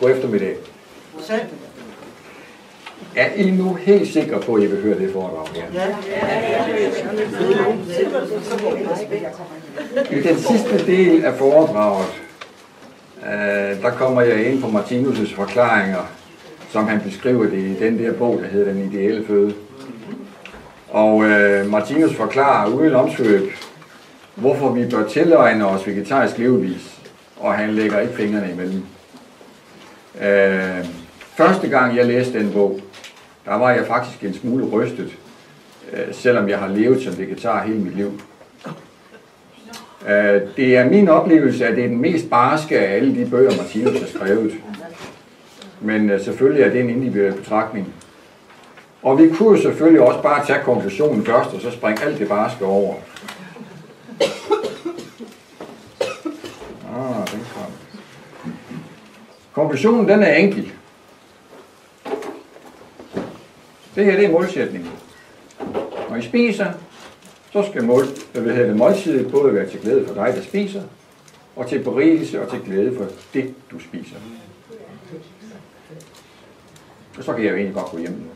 God eftermiddag. Er I nu helt sikre på, at I vil høre det foredrag her? I den sidste del af foredraget, øh, der kommer jeg ind på Martinus' forklaringer, som han beskriver det i den der bog, der hedder Den ideelle føde. Og øh, Martinus forklarer uden omsvøb, hvorfor vi bør tilegne os vegetarisk levevis, og han lægger ikke fingrene imellem. Øh, første gang jeg læste den bog, der var jeg faktisk en smule rystet, øh, selvom jeg har levet som vegetar hele mit liv. Øh, det er min oplevelse, at det er den mest barske af alle de bøger, Martinus har skrevet. Men øh, selvfølgelig er det en individuel betragtning. Og vi kunne jo selvfølgelig også bare tage konklusionen først, og så springe alt det barske over. Ah, den kom. Konklusionen den er enkel. Det her det er målsætningen. Når I spiser, så skal mål, hvad hedder det, måltidet både være til glæde for dig, der spiser, og til berigelse og til glæde for det, du spiser. Og så kan jeg jo egentlig godt gå hjem nu.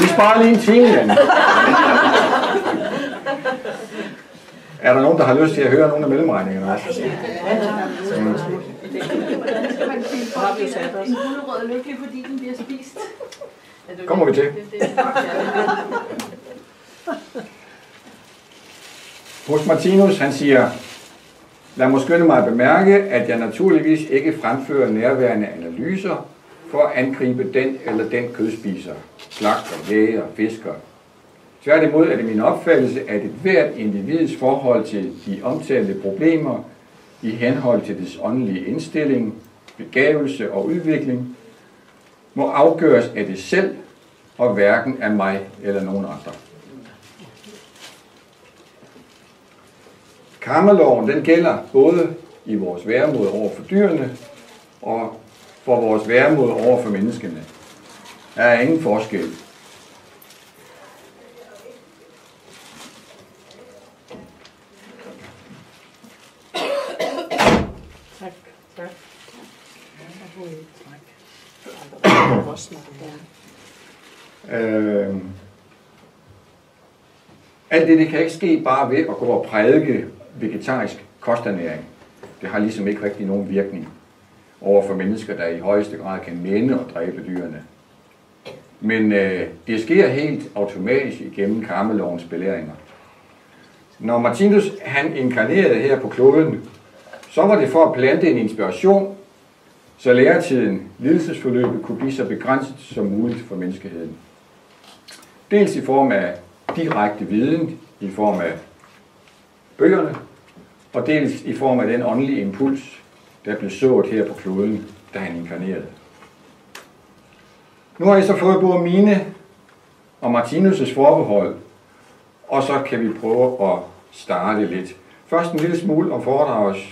Vi sparer lige en time, Jan. Er der nogen, der har lyst til at høre nogle af mellemregningerne også? Mm. En gulerod er lykkelig, fordi den bliver spist. Kommer vi til. Hos Martinus, han siger, lad mig skynde mig at bemærke, at jeg naturligvis ikke fremfører nærværende analyser for at angribe den eller den kødspiser, slagter, og fisker. Tværtimod er det min opfattelse, at et hvert individs forhold til de omtalte problemer i henhold til dets åndelige indstilling, begavelse og udvikling, må afgøres af det selv og hverken af mig eller nogen andre. Karmeloven den gælder både i vores værmod over for dyrene og for vores værmod over for menneskene. Der er ingen forskel. Tak. Tak. Øh, alt det, det kan ikke ske bare ved at gå og prædike vegetarisk kosternæring. Det har ligesom ikke rigtig nogen virkning over for mennesker, der i højeste grad kan mænde og dræbe dyrene. Men øh, det sker helt automatisk igennem karmelovens belæringer. Når Martinus han inkarnerede her på kloden, så var det for at plante en inspiration, så læretiden, lidelsesforløbet, kunne blive så begrænset som muligt for menneskeheden. Dels i form af direkte viden, i form af bølgerne, og dels i form af den åndelige impuls, der blev sået her på kloden, da han inkarnerede. Nu har I så fået både mine og Martinus' forbehold, og så kan vi prøve at starte lidt. Først en lille smule om foredragets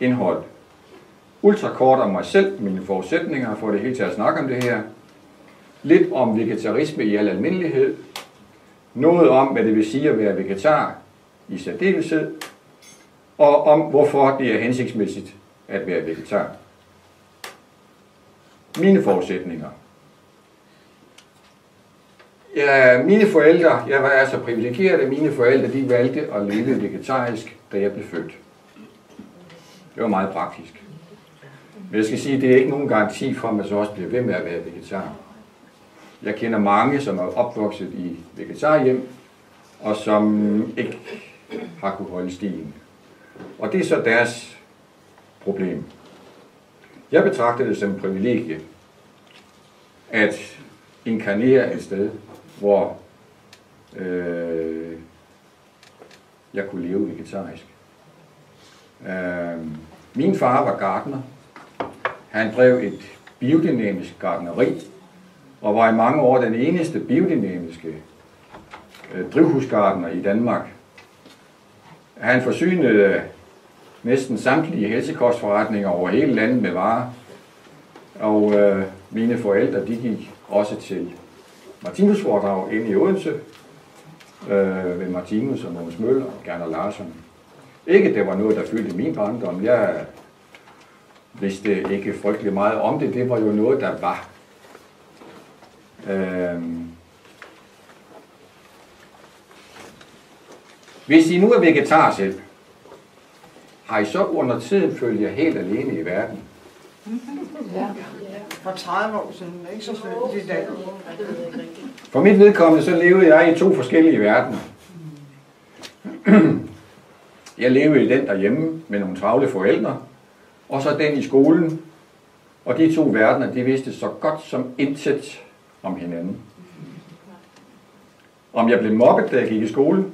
indhold. Ultrakort om mig selv, mine forudsætninger for det hele til at snakke om det her. Lidt om vegetarisme i al almindelighed. Noget om, hvad det vil sige at være vegetar i særdeleshed. Og om, hvorfor det er hensigtsmæssigt at være vegetar. Mine forudsætninger. Ja, mine forældre, jeg var altså privilegeret, at mine forældre de valgte at leve vegetarisk, da jeg blev født. Det var meget praktisk. Men jeg skal sige, at det er ikke nogen garanti for, at man så også bliver ved med at være vegetar. Jeg kender mange, som er opvokset i vegetarhjem, og som ikke har kunne holde stilen. Og det er så deres problem. Jeg betragter det som en privilegie at inkarnere et sted, hvor øh, jeg kunne leve vegetarisk. Øh, min far var gartner. Han drev et biodynamisk gartneri, og var i mange år den eneste biodynamiske øh, drivhusgartner i Danmark. Han forsynede øh, næsten samtlige helsekostforretninger over hele landet med varer, og øh, mine forældre de gik også til Martinus foredrag inde i Odense øh, ved Martinus og Mogens Møller og Gerner Larsen. Ikke det var noget, der fyldte min barndom. Jeg vidste ikke frygtelig meget om det. Det var jo noget, der var. Øh, hvis I nu er vegetar selv, har I så under tiden følt jer helt alene i verden? For 30 år siden, ikke så svært i dag. For mit vedkommende, så levede jeg i to forskellige verdener. Jeg levede i den derhjemme med nogle travle forældre, og så den i skolen. Og de to verdener, de vidste så godt som intet om hinanden. Om jeg blev mobbet, da jeg gik i skole,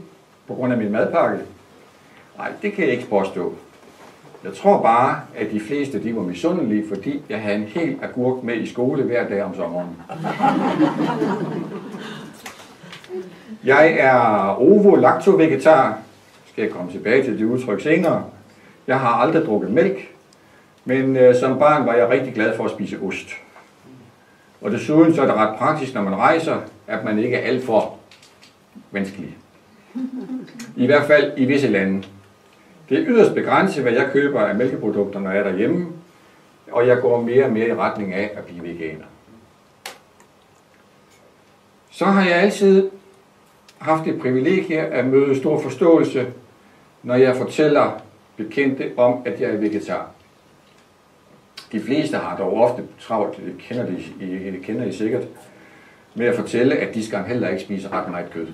på grund af min madpakke? Nej, det kan jeg ikke påstå. Jeg tror bare, at de fleste de var misundelige, fordi jeg havde en hel agurk med i skole hver dag om sommeren. Jeg er ovo-lacto-vegetar. Skal jeg komme tilbage til det udtryk senere. Jeg har aldrig drukket mælk, men øh, som barn var jeg rigtig glad for at spise ost. Og desuden så er det ret praktisk, når man rejser, at man ikke er alt for vanskelig. I hvert fald i visse lande. Det er yderst begrænset, hvad jeg køber af mælkeprodukter, når jeg er derhjemme, og jeg går mere og mere i retning af at blive veganer. Så har jeg altid haft det privilegie at møde stor forståelse, når jeg fortæller bekendte om, at jeg er vegetar. De fleste har dog ofte travlt, det kender, de, det kender I sikkert, med at fortælle, at de skal heller ikke spise ret meget kød.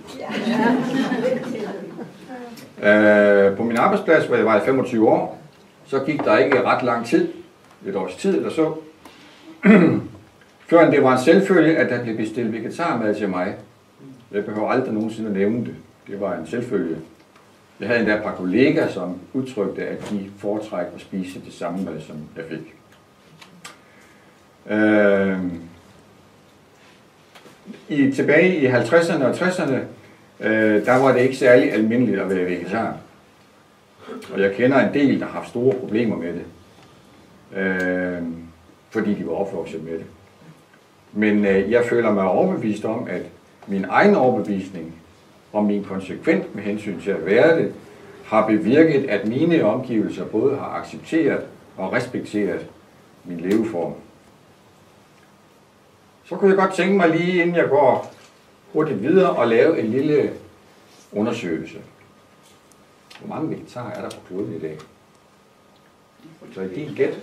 Øh, på min arbejdsplads, hvor jeg var i 25 år, så gik der ikke ret lang tid, et års tid eller så, før det var en selvfølge, at der blev bestilt vegetarmad til mig. Jeg behøver aldrig nogensinde at nævne det. Det var en selvfølge. Jeg havde endda et par kollegaer, som udtrykte, at de foretrækker at spise det samme mad, som jeg fik. Øh, i, tilbage i 50'erne og 60'erne, øh, der var det ikke særlig almindeligt at være vegetar. Og jeg kender en del, der har haft store problemer med det. Øh, fordi de var opvokset med det. Men øh, jeg føler mig overbevist om, at min egen overbevisning og min konsekvent med hensyn til at være det, har bevirket, at mine omgivelser både har accepteret og respekteret min leveform. Så kunne jeg godt tænke mig lige, inden jeg går hurtigt videre, og lave en lille undersøgelse. Hvor mange vegetarer er der på kloden i dag? Så i din gæt,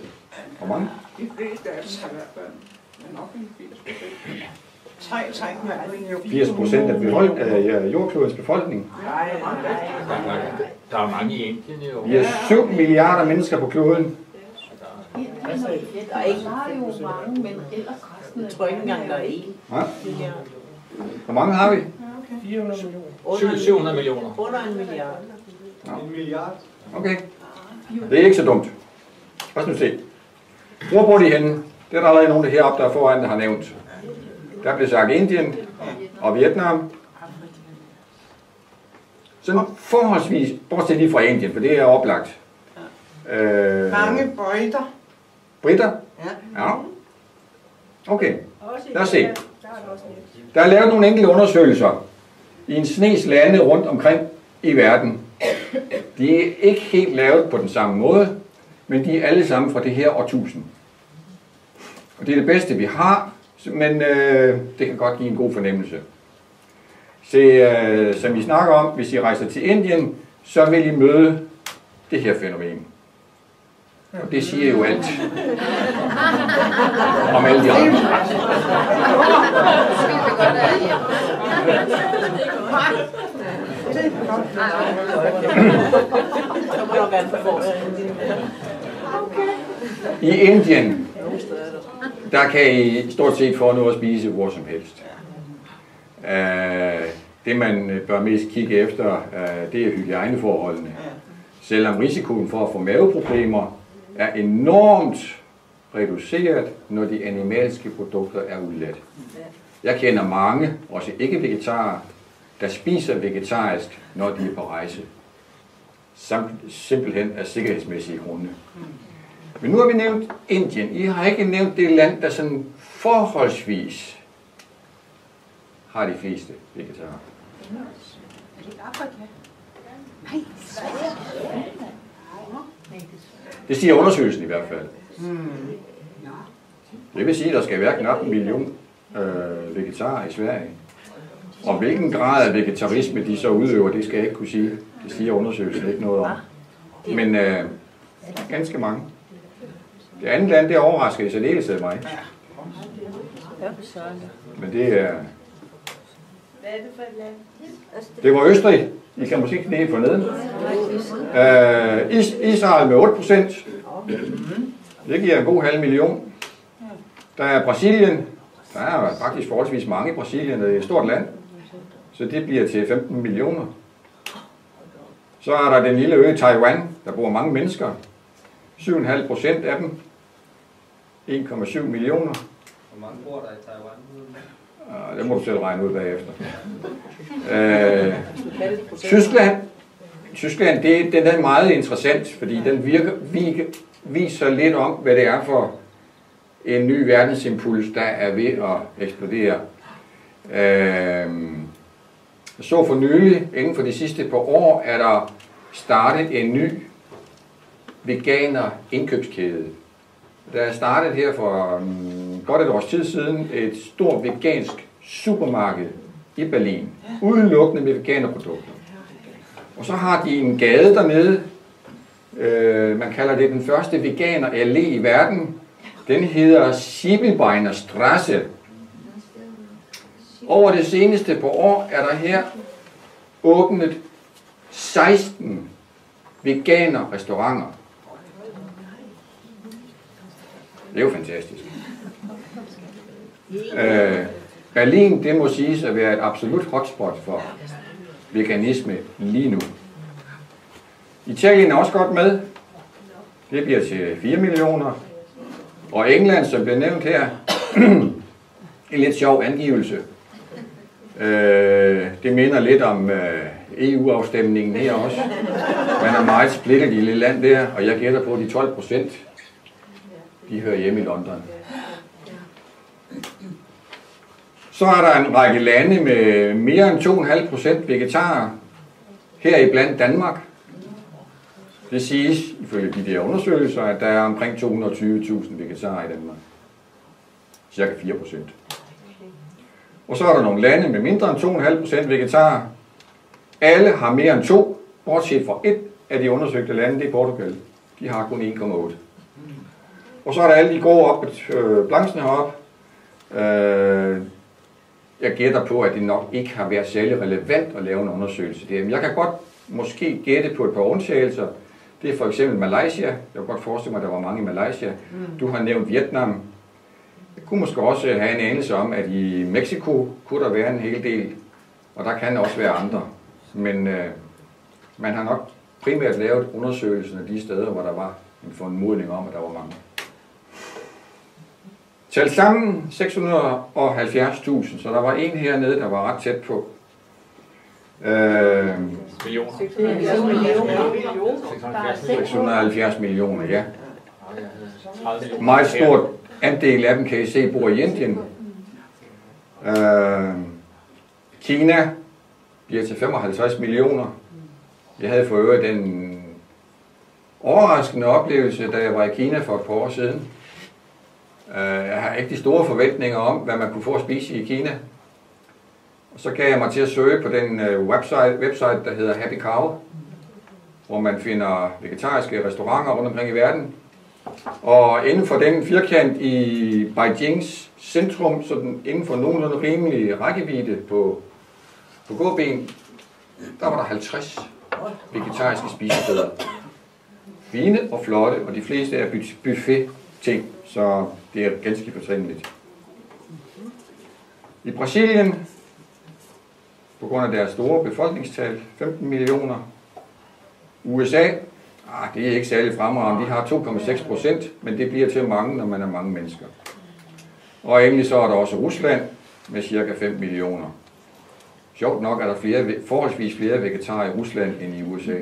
hvor mange? De fleste af os har været børn. Men nok en 80 procent. 3, 3 millioner. 80 procent af, behold- af jordklodens befolkning. Nej, nej, nej. Der er mange i Indien jo. Vi er 7 milliarder mennesker på kloden. Der er ikke har jo mange, men ellers Jeg tror ikke engang, der er en. Ja. Hvor mange har vi? 400 millioner. Under, 700 millioner. under en milliard. En milliard. Okay. Det er ikke så dumt. Lad os nu se. Hvor bor de henne? Det er der allerede nogen der heroppe, der er foran, der har nævnt. Der blev sagt Indien og Vietnam. Sådan forholdsvis, bortset lige fra Indien, for det er oplagt. Øh, Mange bøjter. Britter? Ja. Ja. Okay. Lad os se. Der er lavet nogle enkelte undersøgelser i en snes lande rundt omkring i verden. De er ikke helt lavet på den samme måde, men de er alle sammen fra det her årtusind. Og det er det bedste, vi har, men øh, det kan godt give en god fornemmelse. Se, øh, som I snakker om, hvis I rejser til Indien, så vil I møde det her fænomen. Og det siger jo alt om alle de andre. Må I Indien, der kan I stort set få noget at spise hvor som helst. Øh, det man bør mest kigge efter, øh, det er hygiejneforholdene. Selvom risikoen for at få maveproblemer er enormt reduceret, når de animalske produkter er udladt. Jeg kender mange, også ikke vegetarer, der spiser vegetarisk, når de er på rejse. Samt, simpelthen af sikkerhedsmæssige grunde. Men nu har vi nævnt Indien. I har ikke nævnt det land, der sådan forholdsvis har de fleste vegetarer. Er det Afrika? Det siger undersøgelsen i hvert fald. Det vil sige, at der skal være knap en million øh, vegetarer i Sverige. Og hvilken grad af vegetarisme de så udøver, det skal jeg ikke kunne sige. Det siger undersøgelsen ikke noget om. Men øh, ganske mange. Det andet land, det overrasker i særdeleshed mig. Men det er... Hvad er det for et land? Det var Østrig. I kan måske knæ for neden. Øh, Is- Israel med 8 procent. Det giver en god halv million. Der er Brasilien. Der er faktisk forholdsvis mange i Brasilien. Det er et stort land. Så det bliver til 15 millioner. Så er der den lille ø Taiwan. Der bor mange mennesker. 7,5 procent af dem. 1,7 millioner. Hvor mange bor der i Taiwan? Ah, Det må du selv regne ud bagefter. Øh, Tyskland, Tyskland det, den er meget interessant, fordi den virker, virker, viser lidt om, hvad det er for en ny verdensimpuls, der er ved at eksplodere. Øh, så for nylig, inden for de sidste par år, er der startet en ny veganer indkøbskæde. Der er startet her for um, godt et års tid siden et stort vegansk supermarked i Berlin, udelukkende med veganerprodukter. Og så har de en gade dernede, øh, man kalder det den første veganer allé i verden. Den hedder Schiebelbeiner Strasse. Over det seneste par år er der her åbnet 16 veganer restauranter. Det er jo fantastisk. Øh, Berlin, det må siges at være et absolut hotspot for veganisme lige nu. Italien er også godt med. Det bliver til 4 millioner. Og England, som bliver nævnt her, en lidt sjov angivelse. Øh, det minder lidt om øh, EU-afstemningen her også. Man er meget splittet i lille land der, og jeg gætter på, at de 12 procent, de hører hjemme i London. Så er der en række lande med mere end 2,5 procent vegetarer. Her i blandt Danmark. Det siges, ifølge de der undersøgelser, at der er omkring 220.000 vegetarer i Danmark. Cirka 4 procent. Og så er der nogle lande med mindre end 2,5 procent vegetarer. Alle har mere end to, bortset fra et af de undersøgte lande, det er Portugal. De har kun 1,8. Og så er der alle de grå op, øh, blanksen heroppe. Øh, jeg gætter på, at det nok ikke har været særlig relevant at lave en undersøgelse der. Men jeg kan godt måske gætte på et par undtagelser. Det er for eksempel Malaysia. Jeg kan godt forestille mig, at der var mange i Malaysia. Du har nævnt Vietnam. Jeg kunne måske også have en anelse om, at i Mexico kunne der være en hel del. Og der kan også være andre. Men øh, man har nok primært lavet undersøgelsen af de steder, hvor der var en formodning om, at der var mange. Talt sammen 670.000, så der var en hernede, der var ret tæt på. Øh, Millioner. 670 millioner, ja. 30 millioner. Meget stort andel af dem, kan I se, bor i Indien. Øh, Kina bliver til 55 millioner. Jeg havde for øvrigt den overraskende oplevelse, da jeg var i Kina for et par år siden. Øh, Jeg har ikke de store forventninger om, hvad man kunne få at spise i Kina. Og så gav jeg mig til at søge på den øh, website, website, der hedder Happy Cow, hvor man finder vegetariske restauranter rundt omkring i verden. Og inden for den firkant i Beijings centrum, så den inden for nogenlunde rimelig rækkevidde på, på gåben, der var der 50 vegetariske spisesteder. Fine og flotte, og de fleste er buffet-ting, så det er ganske fortrindeligt. I Brasilien, på grund af deres store befolkningstal, 15 millioner. USA, ah, det er ikke særlig fremragende, de har 2,6 procent, men det bliver til mange, når man er mange mennesker. Og endelig så er der også Rusland med cirka 5 millioner. Sjovt nok er der flere, forholdsvis flere vegetarer i Rusland end i USA.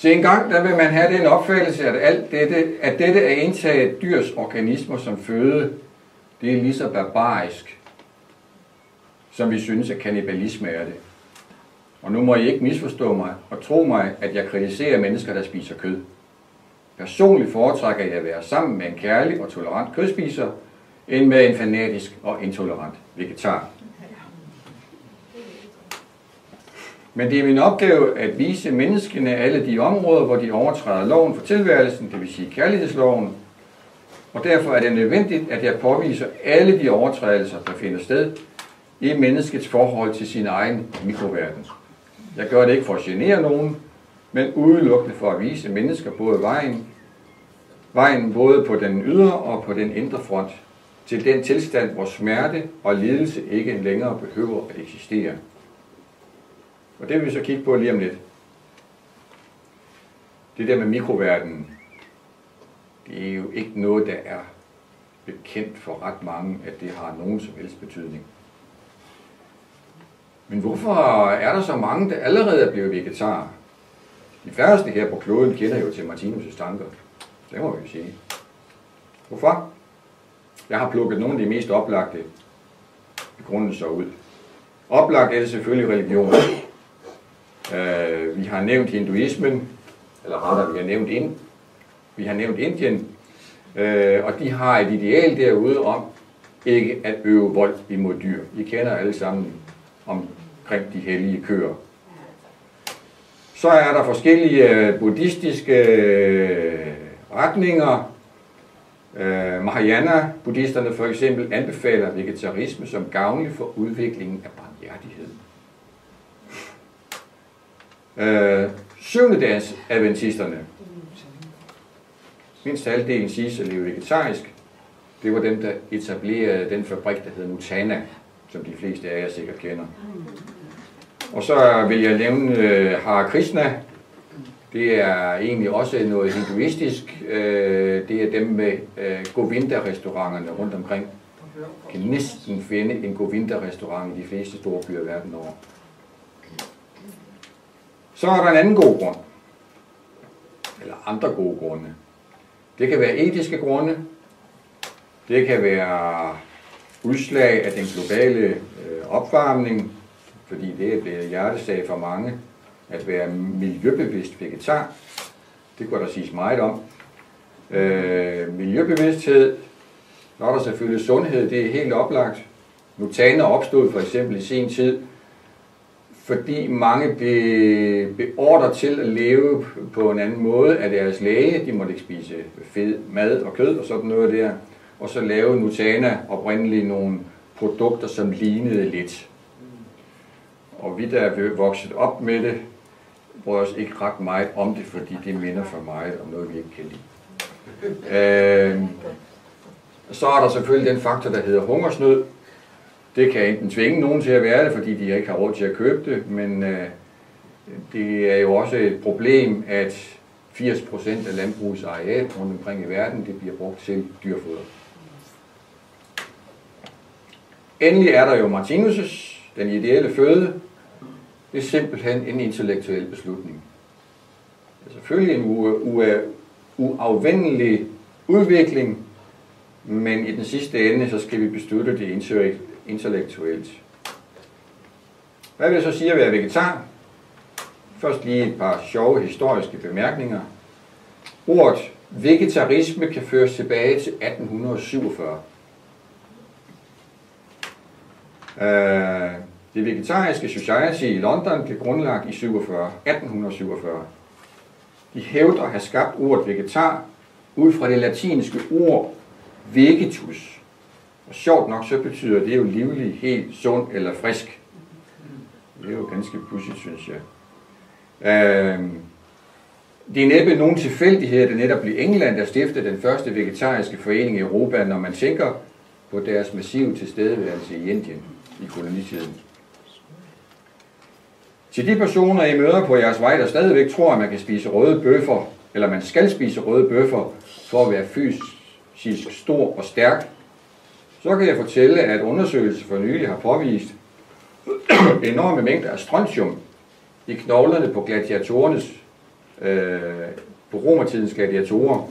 Så engang der vil man have den opfattelse, at, alt dette, at dette er indtaget dyrs organismer som føde, det er lige så barbarisk som vi synes, at kannibalisme er det. Og nu må I ikke misforstå mig og tro mig, at jeg kritiserer mennesker, der spiser kød. Personligt foretrækker jeg at være sammen med en kærlig og tolerant kødspiser, end med en fanatisk og intolerant vegetar. Men det er min opgave at vise menneskene alle de områder, hvor de overtræder loven for tilværelsen, det vil sige kærlighedsloven, og derfor er det nødvendigt, at jeg påviser alle de overtrædelser, der finder sted i menneskets forhold til sin egen mikroverden. Jeg gør det ikke for at genere nogen, men udelukkende for at vise mennesker både vejen, vejen både på den ydre og på den indre front, til den tilstand, hvor smerte og lidelse ikke længere behøver at eksistere. Og det vil vi så kigge på lige om lidt. Det der med mikroverdenen, det er jo ikke noget, der er bekendt for ret mange, at det har nogen som helst betydning. Men hvorfor er der så mange, der allerede er blevet vegetarer? De færreste her på kloden kender jo til Martinus' tanker. Det må vi jo sige. Hvorfor? Jeg har plukket nogle af de mest oplagte begrundelser ud. Oplagt er det selvfølgelig religion. Øh, vi har nævnt hinduismen, eller rettere, vi har nævnt ind. Vi har nævnt Indien, øh, og de har et ideal derude om ikke at øve vold imod dyr. I kender alle sammen omkring de hellige køer. Så er der forskellige øh, buddhistiske øh, retninger. Øh, Mahayana-buddhisterne for eksempel anbefaler vegetarisme som gavnlig for udviklingen af barmhjertighed. Øh, syvende dags adventisterne, mindst halvdelen siges at leve vegetarisk. Det var dem, der etablerede den fabrik, der hed Nutana, som de fleste af jer sikkert kender. Og så vil jeg nævne øh, Hare Krishna. Det er egentlig også noget hinduistisk. Øh, det er dem med øh, Govinda-restauranterne rundt omkring. Man kan næsten finde en Govinda-restaurant i de fleste store byer verden over. Så er der en anden god grund. Eller andre gode grunde. Det kan være etiske grunde. Det kan være udslag af den globale øh, opvarmning, fordi det er blevet hjertesag for mange at være miljøbevidst vegetar. Det kunne der siges meget om. Øh, miljøbevidsthed, så er der selvfølgelig sundhed, det er helt oplagt. Nutana opstod for eksempel i sin tid, fordi mange blev beordret til at leve på en anden måde af deres læge. De måtte ikke spise fed mad og kød og sådan noget der. Og så lavede Nutana oprindeligt nogle produkter, som lignede lidt. Og vi, der er vokset op med det, bryder os ikke ret meget om det, fordi det minder for meget om noget, vi ikke kan lide. Øh, så er der selvfølgelig den faktor, der hedder hungersnød. Det kan enten tvinge nogen til at være det, fordi de ikke har råd til at købe det, men øh, det er jo også et problem, at 80% af landbrugets areal rundt omkring i verden, det bliver brugt til dyrfoder. Endelig er der jo Martinus' den ideelle føde. Det er simpelthen en intellektuel beslutning. Det er selvfølgelig en uafvendelig udvikling, men i den sidste ende, så skal vi beslutte det intellektuelt. Hvad vil jeg så sige at være vegetar? Først lige et par sjove historiske bemærkninger. Ordet vegetarisme kan føres tilbage til 1847. Uh, øh, det vegetariske Society i London blev grundlagt i 47, 1847. De hævder at have skabt ordet vegetar ud fra det latinske ord vegetus. Og sjovt nok så betyder det jo livlig, helt sund eller frisk. Det er jo ganske pudsigt, synes jeg. Uh, det er næppe nogen tilfældighed, at det netop blev England, der stiftede den første vegetariske forening i Europa, når man tænker på deres massive tilstedeværelse i Indien i kolonitiden. Til de personer, I møder på jeres vej, der stadigvæk tror, at man kan spise røde bøffer, eller man skal spise røde bøffer, for at være fysisk stor og stærk, så kan jeg fortælle, at undersøgelser for nylig har påvist enorme mængder af strontium i knoglerne på gladiatorernes, øh, på romertidens gladiatorer.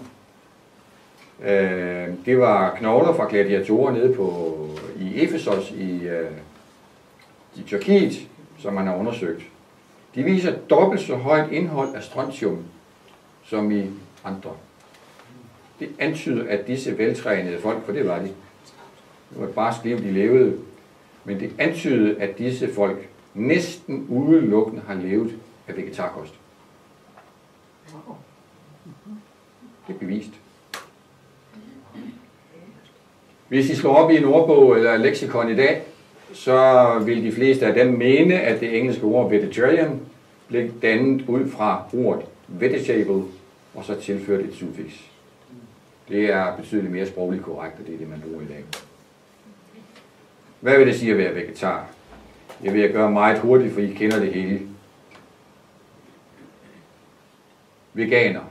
Øh, det var knogler fra gladiatorer nede på, i Efesos i, øh, i Tyrkiet, som man har undersøgt, de viser dobbelt så højt indhold af strontium som i andre. Det antyder, at disse veltrænede folk, for det var de, det var et barsk liv, de levede, men det antyder, at disse folk næsten udelukkende har levet af vegetarkost. Det er bevist. Hvis I slår op i en ordbog eller et leksikon i dag, så vil de fleste af dem mene, at det engelske ord vegetarian blev dannet ud fra ordet vegetable, og så tilført et suffiks. Det er betydeligt mere sprogligt korrekt, og det er det, man bruger i dag. Hvad vil det sige at være vegetar? Jeg vil gøre meget hurtigt, for I kender det hele. Veganer.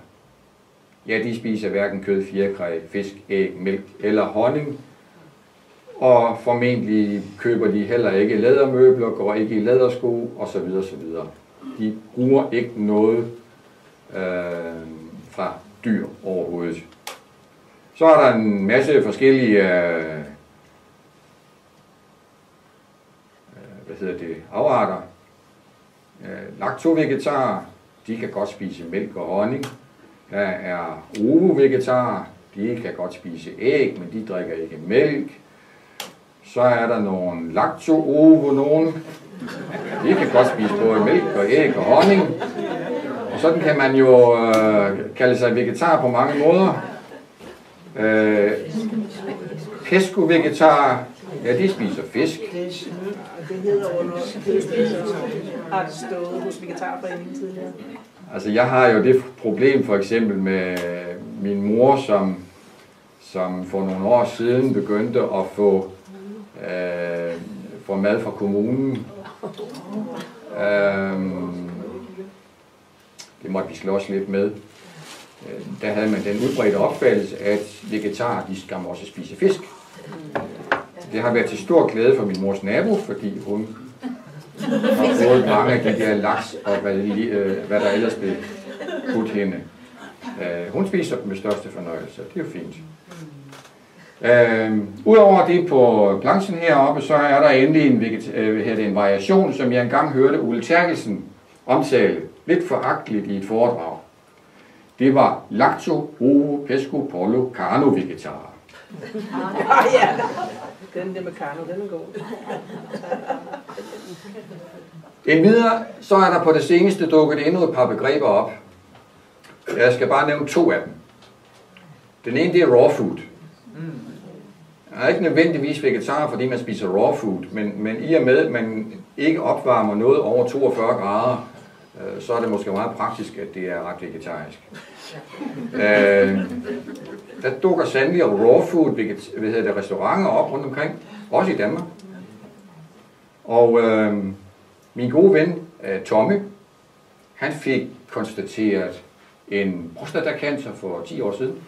Ja, de spiser hverken kød, fjerkræ, fisk, æg, mælk eller honning. Og formentlig køber de heller ikke lædermøbler, går ikke i lædersko osv. osv. De bruger ikke noget øh, fra dyr overhovedet. Så er der en masse forskellige øh, hedder det, afarter. Øh, laktovegetarer, de kan godt spise mælk og honning. Der er ovo-vegetarer, de kan godt spise æg, men de drikker ikke mælk. Så er der nogle lacto-ovo, nogen. De kan godt spise både mælk og æg og honning. Og sådan kan man jo øh, kalde sig vegetar på mange måder. Øh, Pesco-vegetarer, ja, de spiser fisk. Det, det hedder under det har det stået hos Vegetarforeningen tidligere. Altså, jeg har jo det problem for eksempel med min mor, som, som for nogle år siden begyndte at få, øh, få mad fra kommunen. Øh, det måtte vi slås lidt med. Øh, Der havde man den udbredte opfattelse, at vegetarer, de skal også spise fisk. Det har været til stor glæde for min mors nabo, fordi hun har fået mange af de der laks og hvad, øh, hvad der ellers blev putt hende. Øh, hun spiser dem med største fornøjelse, det er jo fint. Øh, Udover det på planchen heroppe, så er der endelig en, øh, her, det, en variation, som jeg engang hørte Ole Terkelsen omtale lidt foragteligt i et foredrag. Det var lacto, ovo, pesco, pollo, carno vegetar. Ja, ja. Den der med Carlo, den er god. Endvidere så er der på det seneste dukket endnu et par begreber op. Jeg skal bare nævne to af dem. Den ene det er raw food. Jeg er ikke nødvendigvis vegetar, fordi man spiser raw food, men, men i og med, at man ikke opvarmer noget over 42 grader, øh, så er det måske meget praktisk, at det er ret vegetarisk. Øh, der dukker sandelig raw food veget, hvad hedder det, restauranter op rundt omkring, også i Danmark. Og øh, min gode ven øh, Tommy, han fik konstateret en prostatacancer for 10 år siden.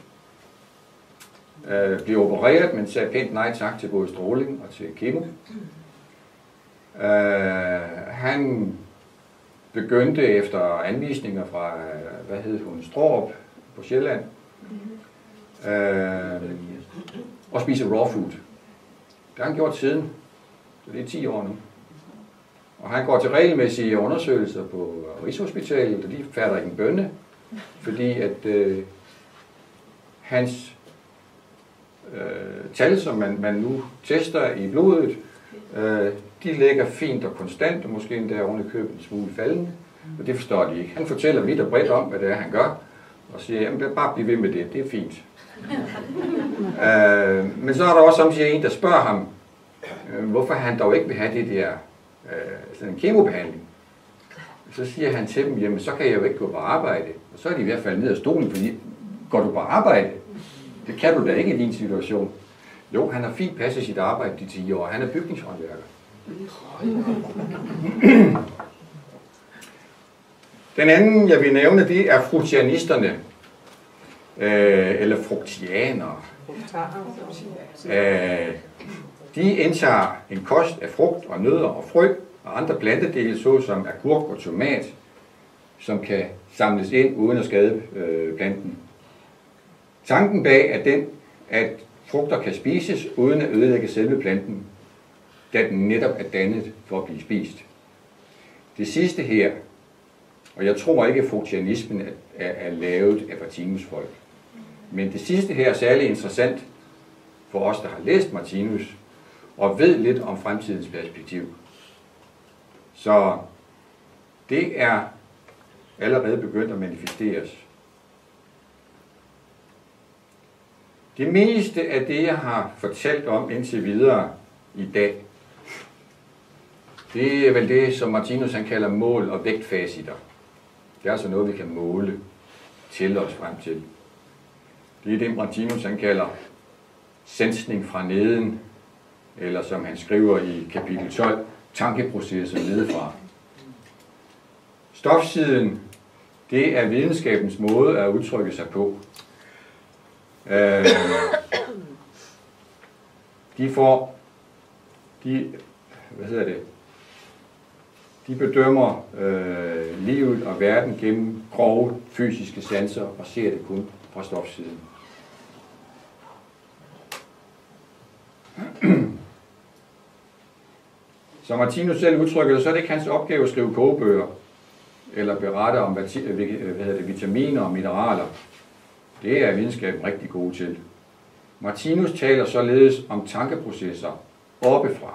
Øh, blev opereret, men sagde pænt nej tak til både stråling og til kemo. Øh, han begyndte efter anvisninger fra, øh, hvad hed hun, Strårup på Sjælland, mhm øh, og spise raw food. Det har han gjort siden, så det er 10 år nu. Og han går til regelmæssige undersøgelser på Rigshospitalet, og de fatter en bønne, fordi at øh, hans øh, tal, som man, man nu tester i blodet, øh, de ligger fint og konstant, og måske endda oven i købet en smule faldende, og det forstår de ikke. Han fortæller vidt og bredt om, hvad det er, han gør, og siger, jamen bare bliv ved med det, det er fint øh, men så er der også samtidig en, der spørger ham, øh, hvorfor han dog ikke vil have det der øh, sådan en kemobehandling. Så siger han til dem, jamen så kan jeg jo ikke gå på arbejde. Og så er de i hvert fald ned af stolen, fordi går du på arbejde? Det kan du da ikke i din situation. Jo, han har fint passet sit arbejde de 10 år. Han er bygningshåndværker. Den anden, jeg vil nævne, det er frutianisterne. Øh, eller fruktianere. Øh, de indtager en kost af frugt og nødder og frø og andre plantedele, såsom agurk og tomat, som kan samles ind uden at skade øh, planten. Tanken bag er den, at frugter kan spises uden at ødelægge selve planten. da den netop er dannet for at blive spist. Det sidste her, og jeg tror ikke, at fruktianismen er, er, er lavet af partimusfolk, men det sidste her er særlig interessant for os, der har læst Martinus, og ved lidt om fremtidens perspektiv. Så det er allerede begyndt at manifesteres. Det meste af det, jeg har fortalt om indtil videre i dag, det er vel det, som Martinus han kalder mål- og vægtfaciter. Det er altså noget, vi kan måle til os frem til. Det er det, Martinus han kalder sensning fra neden, eller som han skriver i kapitel 12, tankeprocesser nedefra. Stofsiden, det er videnskabens måde at udtrykke sig på. Øh, de får, de, hvad hedder det, de bedømmer øh, livet og verden gennem grove fysiske sanser og ser det kun fra stofsiden. Som Martinus selv udtrykker det, så er det ikke hans opgave at skrive kogebøger, eller berette om hvad hedder det, vitaminer og mineraler. Det er videnskaben rigtig god til. Martinus taler således om tankeprocesser oppefra.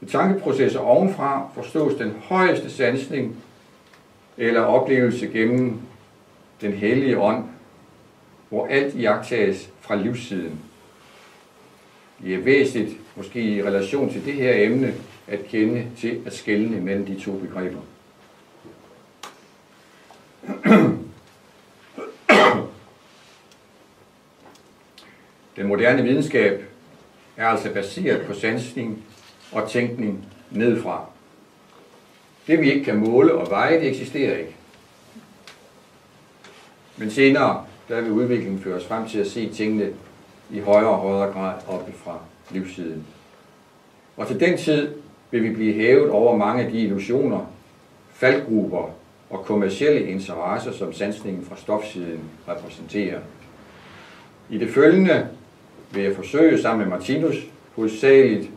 Ved tankeprocesser ovenfra forstås den højeste sansning eller oplevelse gennem den hellige ånd, hvor alt iagtages fra livssiden. Det er væsentligt, måske i relation til det her emne, at kende til at skelne mellem de to begreber. Den moderne videnskab er altså baseret på sansning og tænkning nedfra. Det vi ikke kan måle og veje, det eksisterer ikke. Men senere, der vil udviklingen føre os frem til at se tingene i højere og højere grad oppe fra livssiden. Og til den tid vil vi blive hævet over mange af de illusioner, faldgrupper og kommercielle interesser, som sansningen fra stofsiden repræsenterer. I det følgende vil jeg forsøge sammen med Martinus hovedsageligt,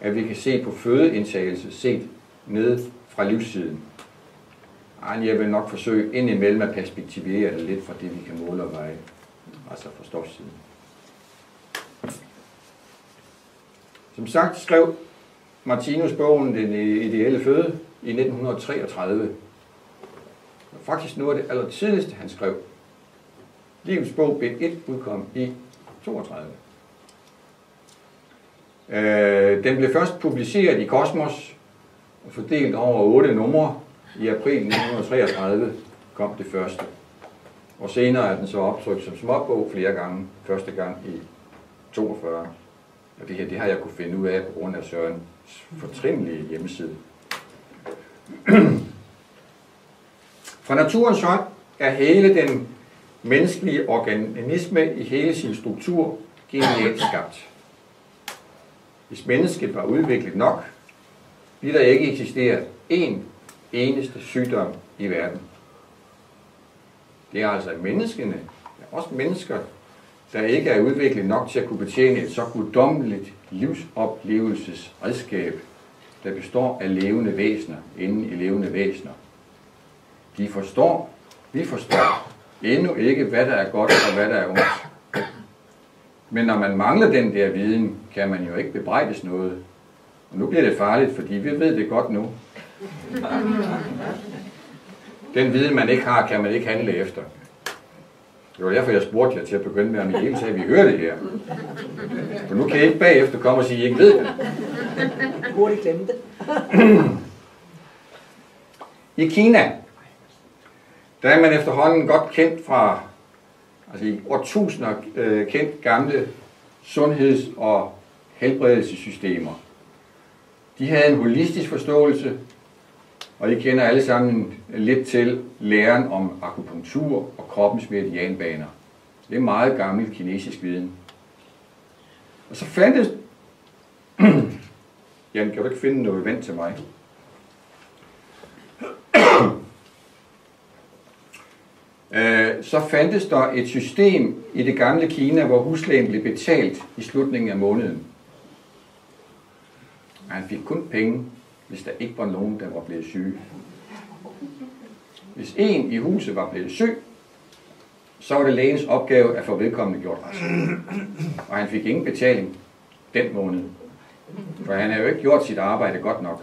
at vi kan se på fødeindtagelse set ned fra livssiden. Ej, jeg vil nok forsøge indimellem at perspektivere det lidt fra det, vi kan måle og veje, altså fra stofsiden. Som sagt skrev Martinus bogen Den ideelle føde i 1933. Faktisk nu er det aller tidligste, han skrev. Livets bog B1 udkom i 32. Øh, den blev først publiceret i Kosmos og fordelt over otte numre. I april 1933 kom det første. Og senere er den så optrykt som småbog flere gange. Første gang i 42. Og det her, det har jeg kunne finde ud af på grund af Sørens fortrindelige hjemmeside. Fra naturens hånd er hele den menneskelige organisme i hele sin struktur genialt skabt. Hvis mennesket var udviklet nok, ville der ikke eksistere én eneste sygdom i verden. Det er altså menneskene, også mennesker, der ikke er udviklet nok til at kunne betjene et så guddommeligt livsoplevelsesredskab, der består af levende væsener inden i levende væsener. De forstår, vi forstår endnu ikke, hvad der er godt og hvad der er ondt. Men når man mangler den der viden, kan man jo ikke bebrejdes noget. Og nu bliver det farligt, fordi vi ved det godt nu. Den viden, man ikke har, kan man ikke handle efter. Det var derfor, jeg spurgte jer til at begynde med, om I hele taget vi hører det her. For nu kan I ikke bagefter komme og sige, at I ikke ved det. Hurtigt glemme det. I Kina, der er man efterhånden godt kendt fra, altså i årtusinder øh, kendt gamle sundheds- og helbredelsessystemer. De havde en holistisk forståelse, og I kender alle sammen lidt til læren om akupunktur og kroppens meridianbaner. Det er meget gammel kinesisk viden. Og så fandtes... Jan, kan du ikke finde noget vand til mig? Øh, så fandtes der et system i det gamle Kina, hvor huslægen blev betalt i slutningen af måneden. Og han fik kun penge, hvis der ikke var nogen, der var blevet syge. Hvis en i huset var blevet syg, så var det lægens opgave at få vedkommende gjort rask. Og han fik ingen betaling den måned. For han havde jo ikke gjort sit arbejde godt nok.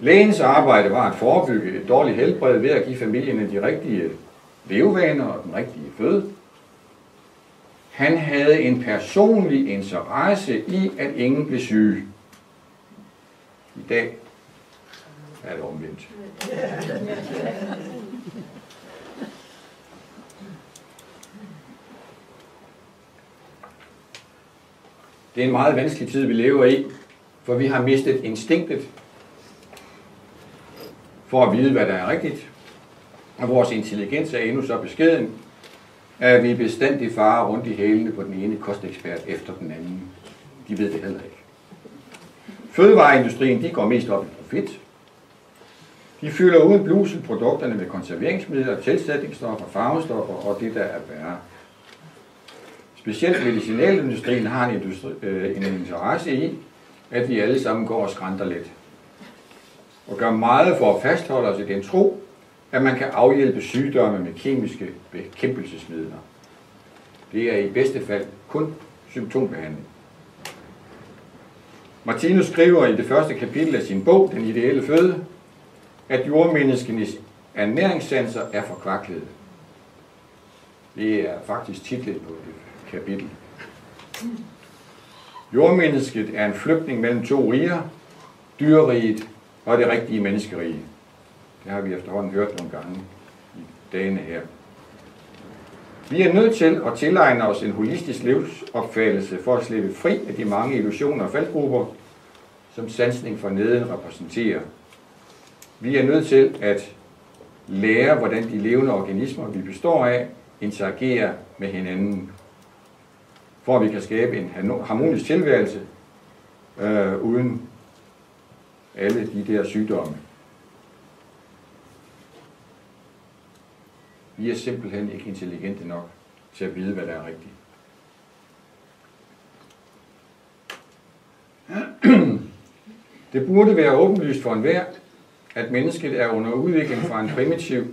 Lægens arbejde var at forebygge et dårligt helbred ved at give familierne de rigtige levevaner og den rigtige føde. Han havde en personlig interesse i, at ingen blev syge. I dag er det omvendt. Det er en meget vanskelig tid, vi lever i, for vi har mistet instinktet for at vide, hvad der er rigtigt. Og vores intelligens er endnu så beskeden, at vi bestandig farer rundt i hælene på den ene kostekspert efter den anden. De ved det heller ikke. Fødevareindustrien, de går mest op i profit. De fylder uden blusel produkterne med konserveringsmidler, tilsætningsstoffer, farvestoffer og det, der er værre. Specielt medicinalindustrien har en, industri, øh, en interesse i, at vi alle sammen går og skrænter lidt. Og gør meget for at fastholde os i den tro, at man kan afhjælpe sygdomme med kemiske bekæmpelsesmidler. Det er i bedste fald kun symptombehandling. Martinus skriver i det første kapitel af sin bog, Den ideelle føde, at jordmenneskenes ernæringssanser er forkvaklede. Det er faktisk titlet på det kapitel. Jordmennesket er en flygtning mellem to riger, dyreriget og det rigtige menneskerige. Det har vi efterhånden hørt nogle gange i dagene her. Vi er nødt til at tilegne os en holistisk livsopfattelse for at slippe fri af de mange illusioner og faldgrupper, som sansning for neden repræsenterer. Vi er nødt til at lære, hvordan de levende organismer, vi består af, interagerer med hinanden, for at vi kan skabe en harmonisk tilværelse øh, uden alle de der sygdomme. Vi er simpelthen ikke intelligente nok til at vide, hvad der er rigtigt. Det burde være åbenlyst for enhver, at mennesket er under udvikling fra en primitiv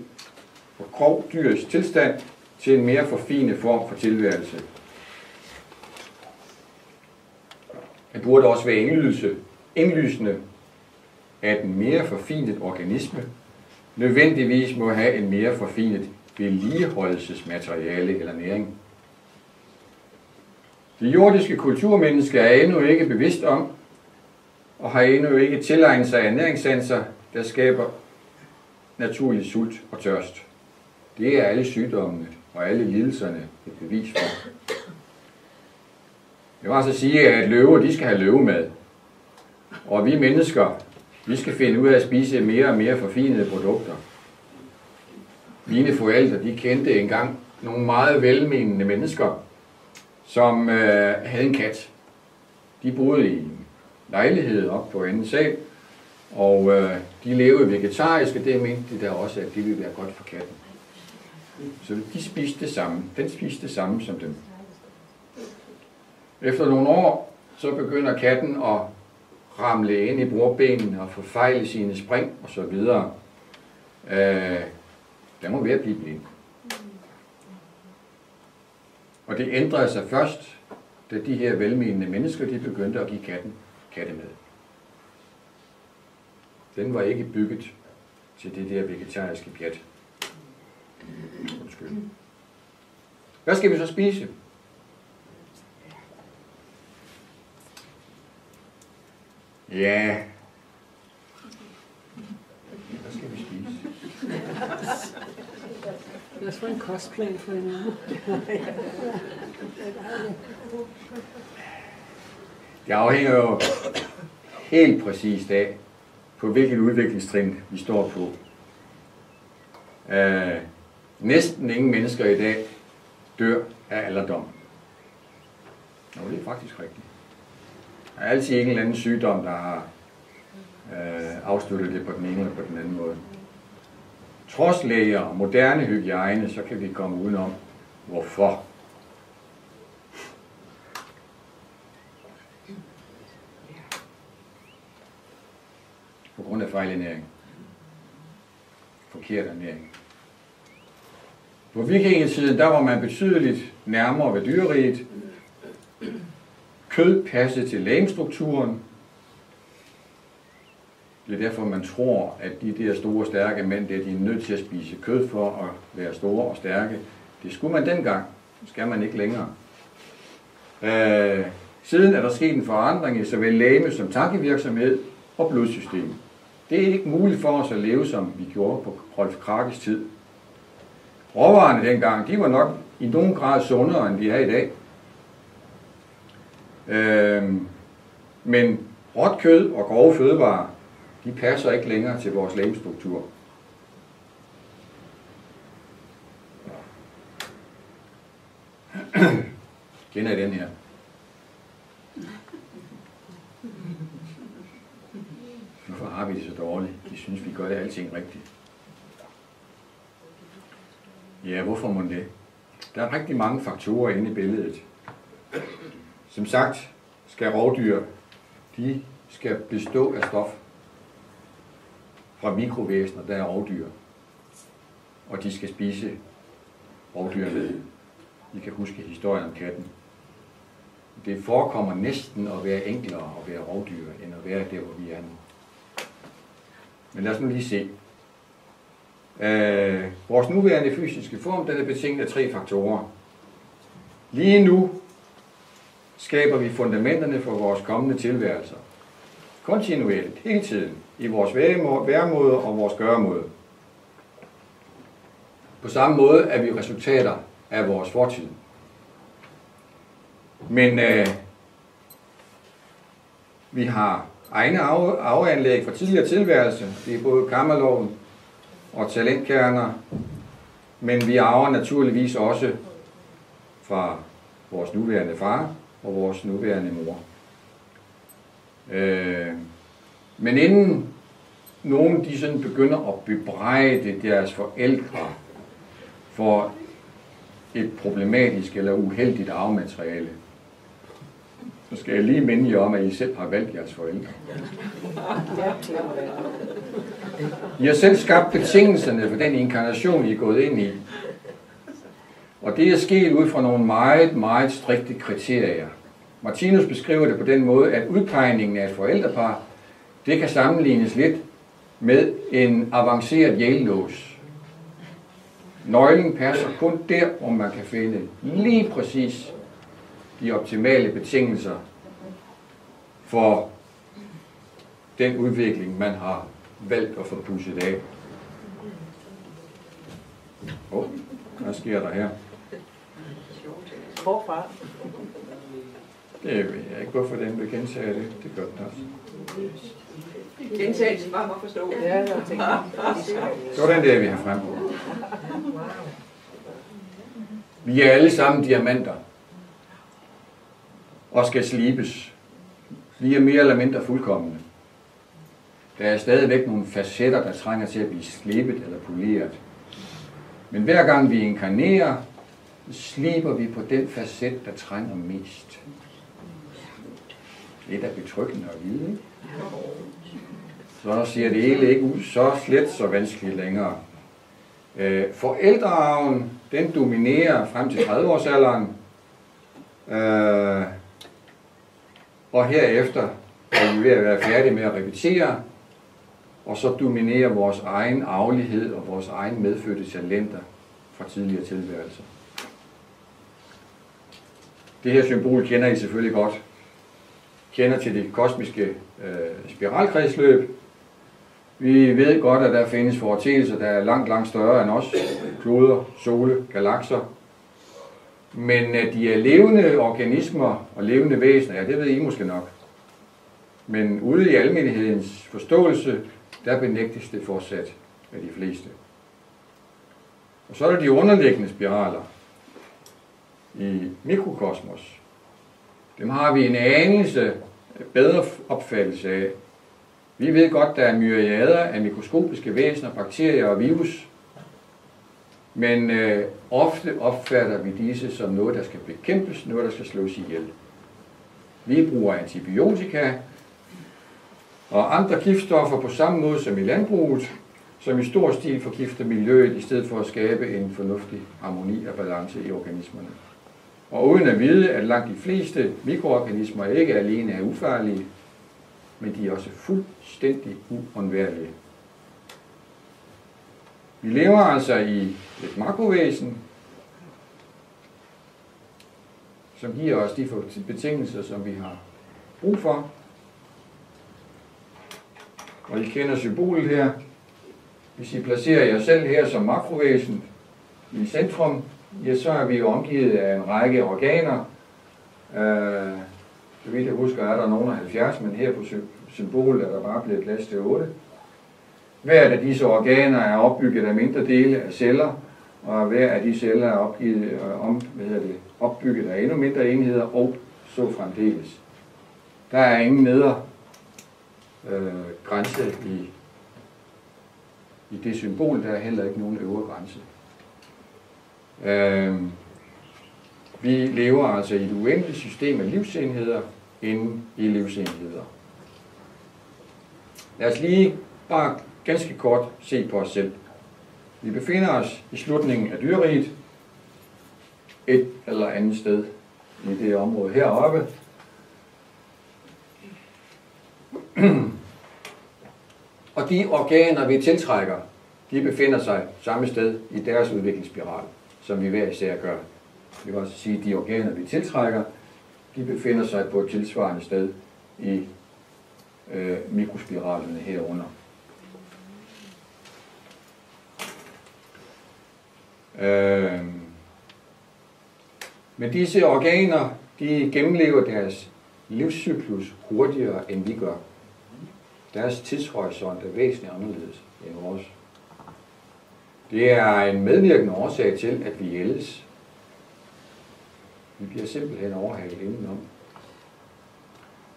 og grov dyrisk tilstand til en mere forfinet form for tilværelse. Det burde også være indlysende, indlysende at en mere forfinet organisme nødvendigvis må have en mere forfinet vedligeholdelsesmateriale eller næring. Det jordiske kulturmenneske er endnu ikke bevidst om, og har endnu ikke tilegnet sig ernæringssanser, der skaber naturlig sult og tørst. Det er alle sygdommene og alle lidelserne et bevis for. Jeg vil altså sige, at løver, de skal have løvemad. Og vi mennesker, vi skal finde ud af at spise mere og mere forfinede produkter. Mine forældre, de kendte engang nogle meget velmenende mennesker, som øh, havde en kat. De boede i en lejlighed op på anden sal, og øh, de levede vegetarisk, og det mente de der også, at det ville være godt for katten. Så de spiste det samme. Den spiste det samme som dem. Efter nogle år, så begynder katten at ramle ind i brorbenene og forfejle sine spring og så videre. Øh, den var ved at blive blind. Og det ændrede sig først, da de her velmenende mennesker, de begyndte at give katten kattemad. Den var ikke bygget til det der vegetariske pjat. Undskyld. Hvad skal vi så spise? Ja. Hvad skal vi spise? Lad os få en kostplan for en uge. Det afhænger jo helt præcist af, på hvilket udviklingstrin vi står på. Øh, næsten ingen mennesker i dag dør af alderdom. Nå, det er faktisk rigtigt. Der er altid en eller anden sygdom, der har øh, afsluttet det på den ene eller på den anden måde trods læger og moderne hygiejne, så kan vi komme udenom. Hvorfor? På grund af fejlernæring. Forkert ernæring. På vikingetiden, der var man betydeligt nærmere ved dyreriet. Kød passede til lægemstrukturen, det er derfor, man tror, at de der store, stærke mænd, det er, de er nødt til at spise kød for at være store og stærke. Det skulle man dengang. Det skal man ikke længere. Øh, siden er der sket en forandring i såvel læme som tankevirksomhed og blodsystem. Det er ikke muligt for os at leve, som vi gjorde på Rolf Krakes tid. Råvarerne dengang, de var nok i nogen grad sundere, end de er i dag. Øh, men råt kød og grove fødevarer, de passer ikke længere til vores lægemstruktur. Kender I den her? Hvorfor har vi det så dårligt? Vi synes, vi gør det alting rigtigt. Ja, hvorfor må det? Der er rigtig mange faktorer inde i billedet. Som sagt skal rovdyr, de skal bestå af stof fra mikrovæsener, der er rovdyr. Og de skal spise rovdyrene. I kan huske historien om katten. Det forekommer næsten at være enklere at være rovdyr, end at være der, hvor vi er nu. Men lad os nu lige se. Øh, vores nuværende fysiske form, den er betinget af tre faktorer. Lige nu skaber vi fundamenterne for vores kommende tilværelser. Kontinuerligt, hele tiden, i vores væremåde og vores gøremåde. På samme måde er vi resultater af vores fortid. Men øh, vi har egne af, afanlæg fra tidligere tilværelse. Det er både kammerloven og talentkerner. Men vi arver naturligvis også fra vores nuværende far og vores nuværende mor. Øh, men inden nogen de sådan begynder at bebrejde deres forældre for et problematisk eller uheldigt arvemateriale, så skal jeg lige minde jer om, at I selv har valgt jeres forældre. I har selv skabt betingelserne for den inkarnation, I er gået ind i. Og det er sket ud fra nogle meget, meget strikte kriterier. Martinus beskriver det på den måde, at udpegningen af et forældrepar, det kan sammenlignes lidt med en avanceret jælelås. Nøglen passer kun der, hvor man kan finde lige præcis de optimale betingelser for den udvikling, man har valgt at få pusset af. Oh, hvad sker der her? Hvorfra? Det ved jeg ikke, hvorfor den vil gentage det. Det gør den også. Gentagelsen bare må forstå. Ja. Det var den der, vi har frem. Vi er alle sammen diamanter. Og skal slibes. Vi er mere eller mindre fuldkommende. Der er stadigvæk nogle facetter, der trænger til at blive slebet eller poleret. Men hver gang vi inkarnerer, sliber vi på den facet, der trænger mest. Det er da betryggende at vide, ikke? Så ser det hele ikke ud så slet så vanskeligt længere. Øh, forældrearven, den dominerer frem til 30-årsalderen. Øh, og herefter er vi ved at være færdige med at repetere, og så dominerer vores egen aflighed og vores egen medfødte talenter fra tidligere tilværelser. Det her symbol kender I selvfølgelig godt. Kender til det kosmiske øh, spiralkredsløb. Vi ved godt, at der findes foreteelser, der er langt, langt større end os. Kloder, sole, galakser. Men at de er levende organismer og levende væsener, ja, det ved I måske nok. Men ude i almenhedens forståelse, der benægtes det fortsat af de fleste. Og så er der de underliggende spiraler i mikrokosmos. Dem har vi en anelse bedre opfattelse af. Vi ved godt, der er myriader af mikroskopiske væsener, bakterier og virus, men øh, ofte opfatter vi disse som noget, der skal bekæmpes, noget, der skal slås ihjel. Vi bruger antibiotika, og andre giftstoffer på samme måde som i landbruget, som i stor stil forgifter miljøet, i stedet for at skabe en fornuftig harmoni og balance i organismerne. Og uden at vide, at langt de fleste mikroorganismer ikke alene er ufarlige, men de er også fuldstændig uundværlige. Vi lever altså i et makrovæsen, som giver os de betingelser, som vi har brug for. Og I kender symbolet her. Hvis I placerer jer selv her som makrovæsen i centrum, ja, så er vi jo omgivet af en række organer. Øh, så vidt jeg husker, er der nogen af 70, men her på symbolet er der bare blevet plads til 8. Hver af disse organer er opbygget af mindre dele af celler, og hver af de celler er opgivet, øh, om, hvad hedder det, opbygget af endnu mindre enheder, og så fremdeles. Der er ingen nedre øh, grænse i, i det symbol, der er heller ikke nogen øvre grænse. Øh, vi lever altså i et uendeligt system af livsenheder inden i livsenheder. Lad os lige bare ganske kort se på os selv. Vi befinder os i slutningen af dyreriget, et eller andet sted i det område heroppe. Og de organer, vi tiltrækker, de befinder sig samme sted i deres udviklingsspiral, som vi hver især gør. Vi kan også sige, at de organer, vi tiltrækker, de befinder sig på et tilsvarende sted i øh, mikrospiralerne herunder. Øh, men disse organer, de gennemlever deres livscyklus hurtigere, end vi gør. Deres tidshorisont er væsentligt anderledes end vores. Det er en medvirkende årsag til, at vi ældes. Vi bliver simpelthen overhalet indenom.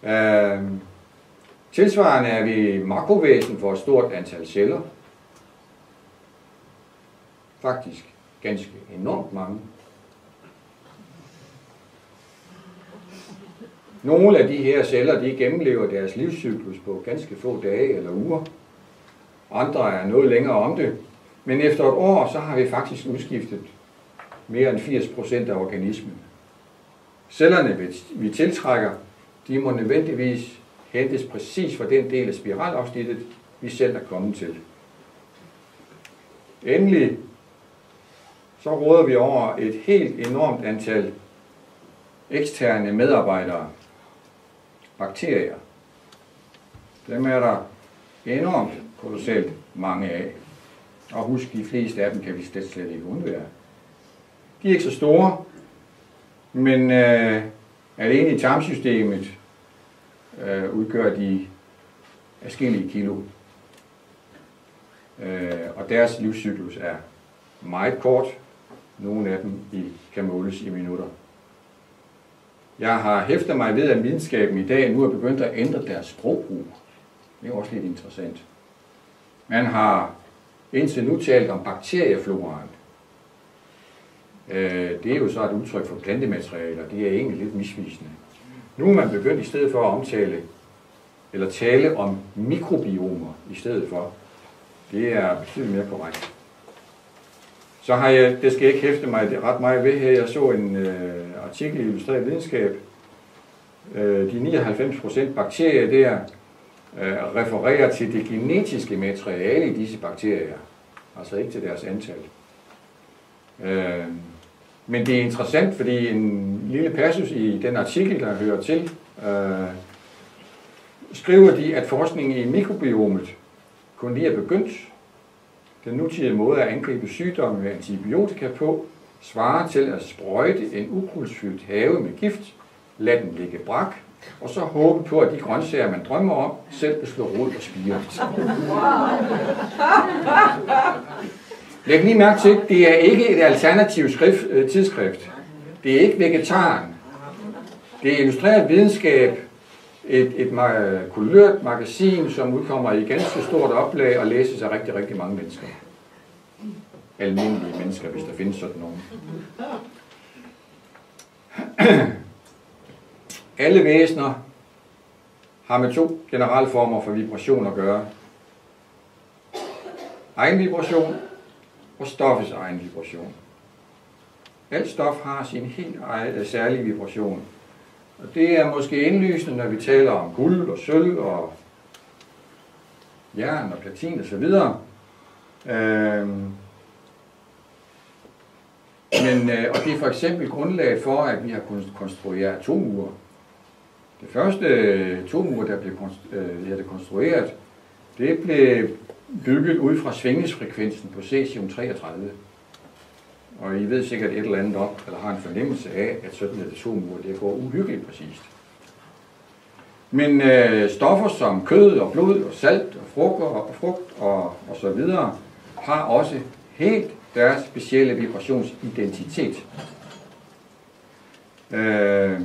Øh, tilsvarende er vi makrovæsen for et stort antal celler. Faktisk ganske enormt mange. Nogle af de her celler, de gennemlever deres livscyklus på ganske få dage eller uger. Andre er noget længere om det. Men efter et år, så har vi faktisk udskiftet mere end 80% af organismen. Cellerne, vi tiltrækker, de må nødvendigvis hentes præcis fra den del af spiralafsnittet, vi selv er kommet til. Endelig så råder vi over et helt enormt antal eksterne medarbejdere, bakterier. Dem er der enormt kolossalt mange af. Og husk, de fleste af dem kan vi slet, slet ikke undvære. De er ikke så store, men øh, alene i tarmsystemet øh, udgør de afskillige kilo. Øh, og deres livscyklus er meget kort, nogle af dem i, kan måles i minutter. Jeg har hæftet mig ved, at videnskaben i dag nu er begyndt at ændre deres sprogbrug. Det er også lidt interessant. Man har indtil nu talt om bakteriefloraen. Øh, det er jo så et udtryk for plantematerialer. Det er egentlig lidt misvisende. Nu er man begyndt i stedet for at omtale eller tale om mikrobiomer i stedet for. Det er betydeligt mere korrekt. Så har jeg, det skal jeg ikke hæfte mig ret meget ved her, jeg så en øh, artikel i Illustreret Videnskab. Øh, de 99% bakterier der øh, refererer til det genetiske materiale i disse bakterier, altså ikke til deres antal. Øh, men det er interessant, fordi en lille passus i den artikel, der hører til, øh, skriver de, at forskningen i mikrobiomet kun lige er begyndt, den nutidige måde at angribe sygdomme med antibiotika på svarer til at sprøjte en ukrudtsfyldt have med gift, lade den ligge brak, og så håbe på, at de grøntsager, man drømmer om, selv vil slå rod og spire. Læg lige mærke til, det er ikke et alternativt skrift, øh, tidsskrift. Det er ikke vegetaren. Det er illustreret videnskab, et, et kulørt magasin, som udkommer i ganske stort oplag og læses af rigtig, rigtig mange mennesker. Almindelige mennesker, hvis der findes sådan nogen. Alle væsener har med to generelle former for vibration at gøre. Egen vibration og stoffets egen vibration. Alt stof har sin helt egen, øh, særlige vibration. Og det er måske indlysende, når vi taler om guld og sølv og jern og platin og så videre. Øhm, men, øh, og det er for eksempel grundlag for, at vi har kunnet konstruere atomure. Det første øh, atomur, der blev øh, konstrueret, det blev bygget ud fra svingningsfrekvensen på cesium-33. Og I ved sikkert et eller andet om, eller har en fornemmelse af, at sådan et atomur, det går uhyggeligt præcist. Men øh, stoffer som kød og blod og salt og frugt og, frugt og, og så videre, har også helt deres specielle vibrationsidentitet. Øh,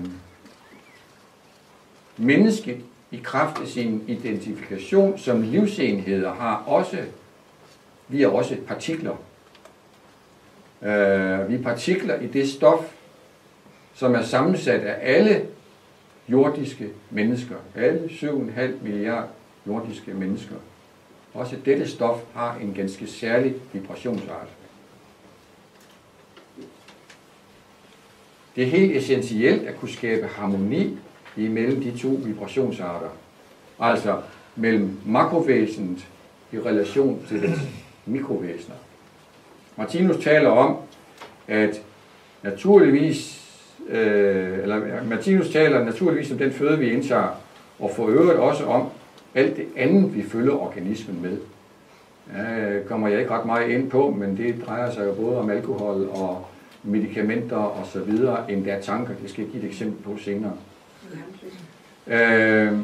mennesket i kraft af sin identifikation som livsenheder har også, vi er også partikler. Øh, vi er partikler i det stof, som er sammensat af alle jordiske mennesker. Alle 7,5 milliarder jordiske mennesker. Også dette stof har en ganske særlig vibrationsart. Det er helt essentielt at kunne skabe harmoni imellem de to vibrationsarter. Altså mellem makrovæsenet i relation til dets mikrovæsener. Martinus taler om, at naturligvis, øh, eller Martinus taler naturligvis om den føde, vi indtager, og for øvrigt også om alt det andet, vi følger organismen med. Ja, kommer jeg ikke ret meget ind på, men det drejer sig jo både om alkohol og medicamenter og så videre, tanker. Det skal jeg give et eksempel på senere. Øh,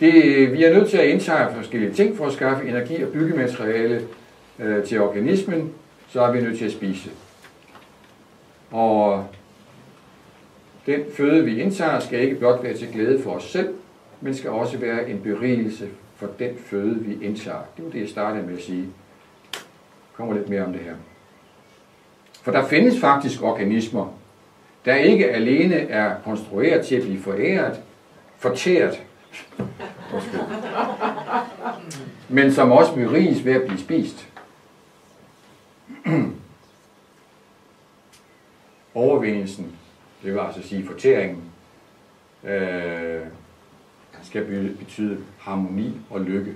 det, vi er nødt til at indtage forskellige ting for at skaffe energi og byggemateriale øh, til organismen, så er vi nødt til at spise. Og den føde, vi indtager, skal ikke blot være til glæde for os selv, men skal også være en berigelse for den føde, vi indtager. Det var det, jeg startede med at sige. Jeg kommer lidt mere om det her. For der findes faktisk organismer, der ikke alene er konstrueret til at blive foræret, fortæret, men som også beriges ved at blive spist. Overvindelsen, det vil altså sige fortæringen, øh, skal betyde harmoni og lykke.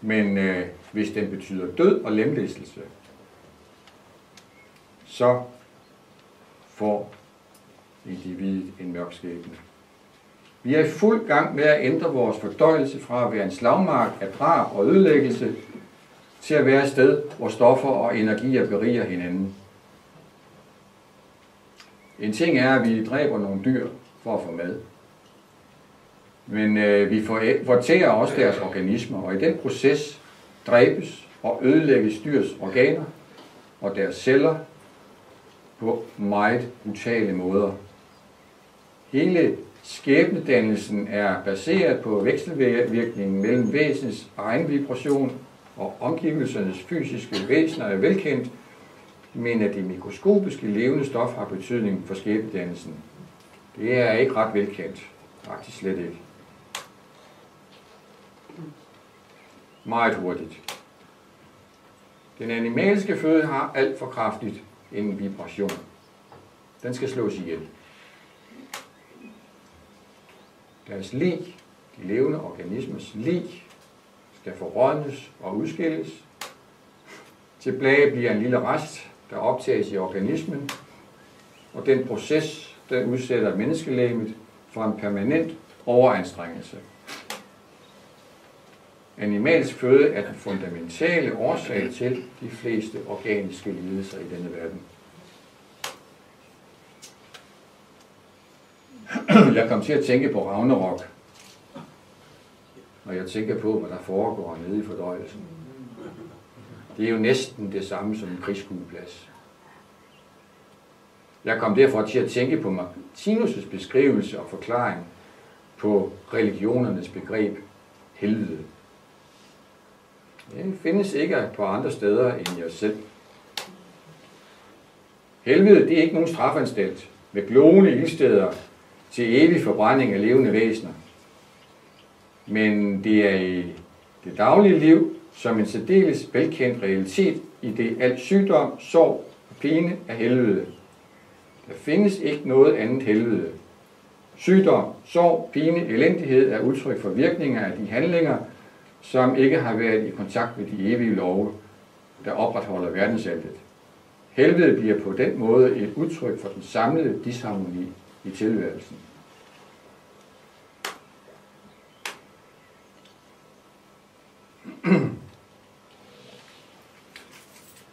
Men øh, hvis den betyder død og lemlæstelse, så får individet en mørk skæbne. Vi er i fuld gang med at ændre vores fordøjelse fra at være en slagmark af drab og ødelæggelse til at være et sted, hvor stoffer og energier beriger hinanden. En ting er, at vi dræber nogle dyr for at få mad. Men øh, vi fortærer også deres organismer, og i den proces dræbes og ødelægges dyrs organer og deres celler på meget brutale måder. Hele skæbnedannelsen er baseret på vekselvirkningen mellem væsens egen vibration og omgivelsernes fysiske væsener er velkendt, men at det mikroskopiske levende stof har betydning for skæbnedannelsen. Det er ikke ret velkendt. Faktisk slet ikke. Meget hurtigt. Den animalske føde har alt for kraftigt en vibration. Den skal slås ihjel. Deres lig, de levende organismers lig, skal forrådnes og udskilles. Tilbage bliver en lille rest, der optages i organismen, og den proces, der udsætter menneskelægemet for en permanent overanstrengelse. Animalsk føde er den fundamentale årsag til de fleste organiske lidelser i denne verden. Jeg kom til at tænke på Ragnarok, når jeg tænker på, hvad der foregår nede i fordøjelsen. Det er jo næsten det samme som en krigsskueplads. Jeg kom derfor til at tænke på Martinus' beskrivelse og forklaring på religionernes begreb helvede. Den findes ikke på andre steder end i os selv. Helvede, det er ikke nogen strafanstalt med glående ildsteder, til evig forbrænding af levende væsener. Men det er i det daglige liv som en særdeles velkendt realitet i det alt sygdom, sorg og pine af helvede. Der findes ikke noget andet helvede. Sygdom, sorg, pine, elendighed er udtryk for virkninger af de handlinger, som ikke har været i kontakt med de evige love, der opretholder verdensaltet. Helvede bliver på den måde et udtryk for den samlede disharmoni i tilværelsen.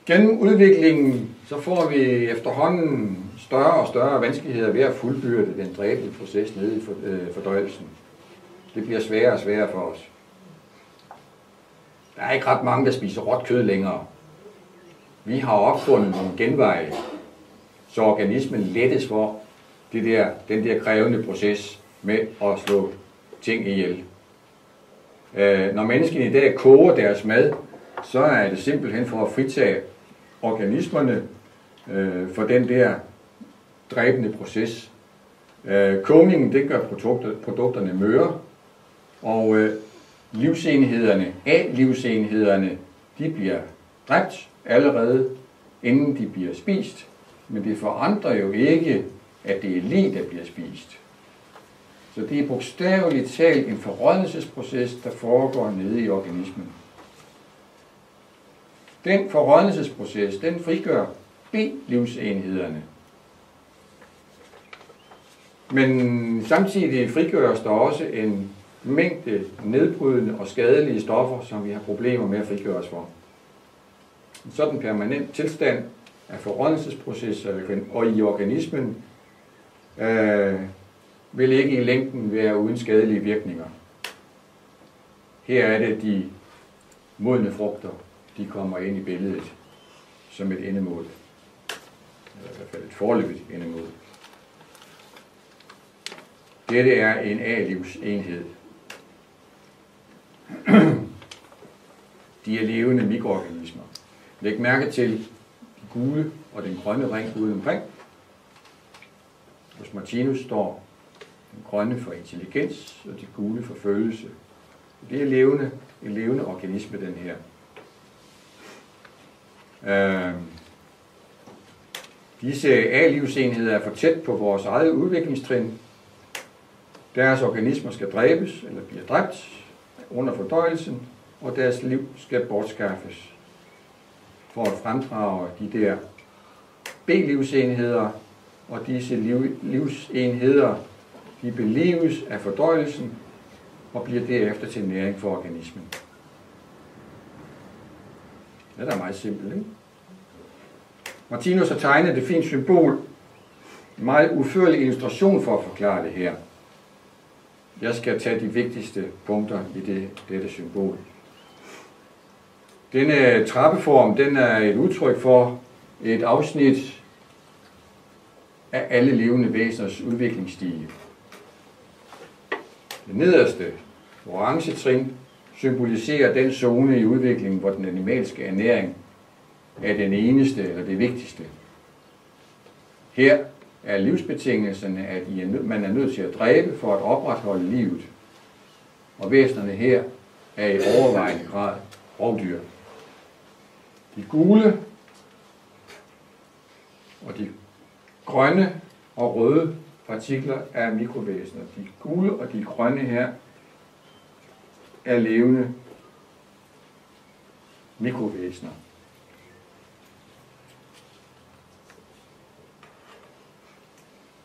Gennem udviklingen så får vi efterhånden større og større vanskeligheder ved at fuldbyrde den dræbende proces nede i øh, fordøjelsen. Det bliver sværere og sværere for os. Der er ikke ret mange, der spiser råt kød længere. Vi har opfundet nogle genveje, så organismen lettes for det der, den der krævende proces med at slå ting ihjel. Øh, når menneskene i dag koger deres mad, så er det simpelthen for at fritage organismerne øh, for den der dræbende proces. Øh, kogningen det gør produkter, produkterne møre, og øh, livsenhederne, A-livsenhederne, de bliver dræbt allerede, inden de bliver spist. Men det forandrer jo ikke, at det er lige, der bliver spist. Så det er bogstaveligt talt en forrådnelsesproces, der foregår nede i organismen. Den forrådnelsesproces, den frigør B-livsenhederne. Men samtidig frigøres der også en mængde nedbrydende og skadelige stoffer, som vi har problemer med at frigøre os for. En sådan permanent tilstand af forrådnelsesprocesser og i organismen øh, vil ikke i længden være uden skadelige virkninger. Her er det de modne frugter, de kommer ind i billedet som et endemål. Eller i hvert fald et forløbigt endemål. Dette er en A-livsenhed. De er levende mikroorganismer. Læg mærke til de gule og den grønne ring ude omkring. Hos Martinus står den grønne for intelligens og de gule for følelse. Det er levende, en levende organisme, den her. Øh, disse A-livsenheder er for tæt på vores eget udviklingstrin. Deres organismer skal dræbes eller bliver dræbt under fordøjelsen, og deres liv skal bortskaffes for at fremdrage de der B-livsenheder, og disse liv, livsenheder, de beleves af fordøjelsen og bliver derefter til næring for organismen. Det er da meget simpelt, ikke? Martinus har tegnet det fint symbol, en meget udførlig illustration for at forklare det her. Jeg skal tage de vigtigste punkter i det, dette symbol. Denne trappeform, den er et udtryk for et afsnit af alle levende væseners udviklingsstige. Det nederste orange trin symboliserer den zone i udviklingen, hvor den animalske ernæring er den eneste eller det vigtigste. Her er livsbetingelserne, at man er nødt til at dræbe for at opretholde livet. Og væsenerne her er i overvejende grad rovdyr. De gule og de grønne og røde partikler er mikrovæsener. De gule og de grønne her er levende mikrovæsener.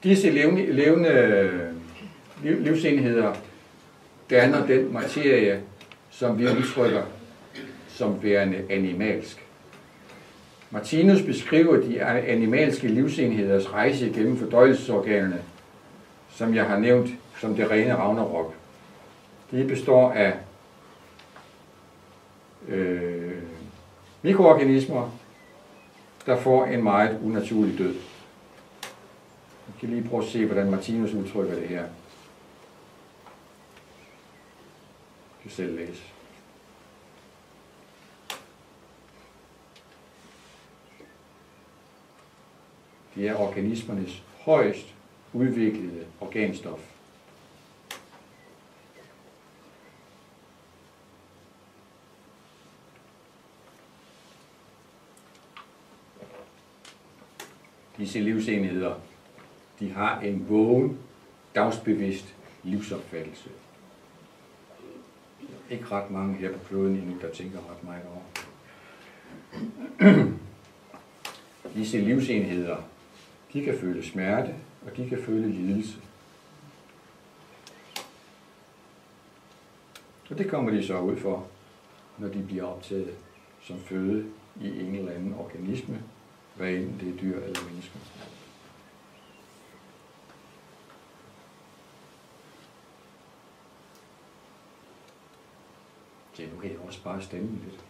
Disse levende, levende livsenheder danner den materie, som vi udtrykker som værende animalsk. Martinus beskriver de animalske livsenheders rejse gennem fordøjelsesorganerne, som jeg har nævnt som det rene Ragnarok. De består af øh, mikroorganismer, der får en meget unaturlig død. Vi kan lige prøve at se, hvordan Martinus udtrykker det her. Du kan selv læse. Det er organismernes højst udviklede organstof. Disse livsenheder, de har en vågen, dagsbevidst livsopfattelse. Ikke ret mange her på kloden endnu, der tænker ret meget over. Disse livsenheder, de kan føle smerte, og de kan føle lidelse. Og det kommer de så ud for, når de bliver optaget som føde i en eller anden organisme, hvad enten det er dyr eller mennesker. Ja, nu kan jeg også bare stemme lidt.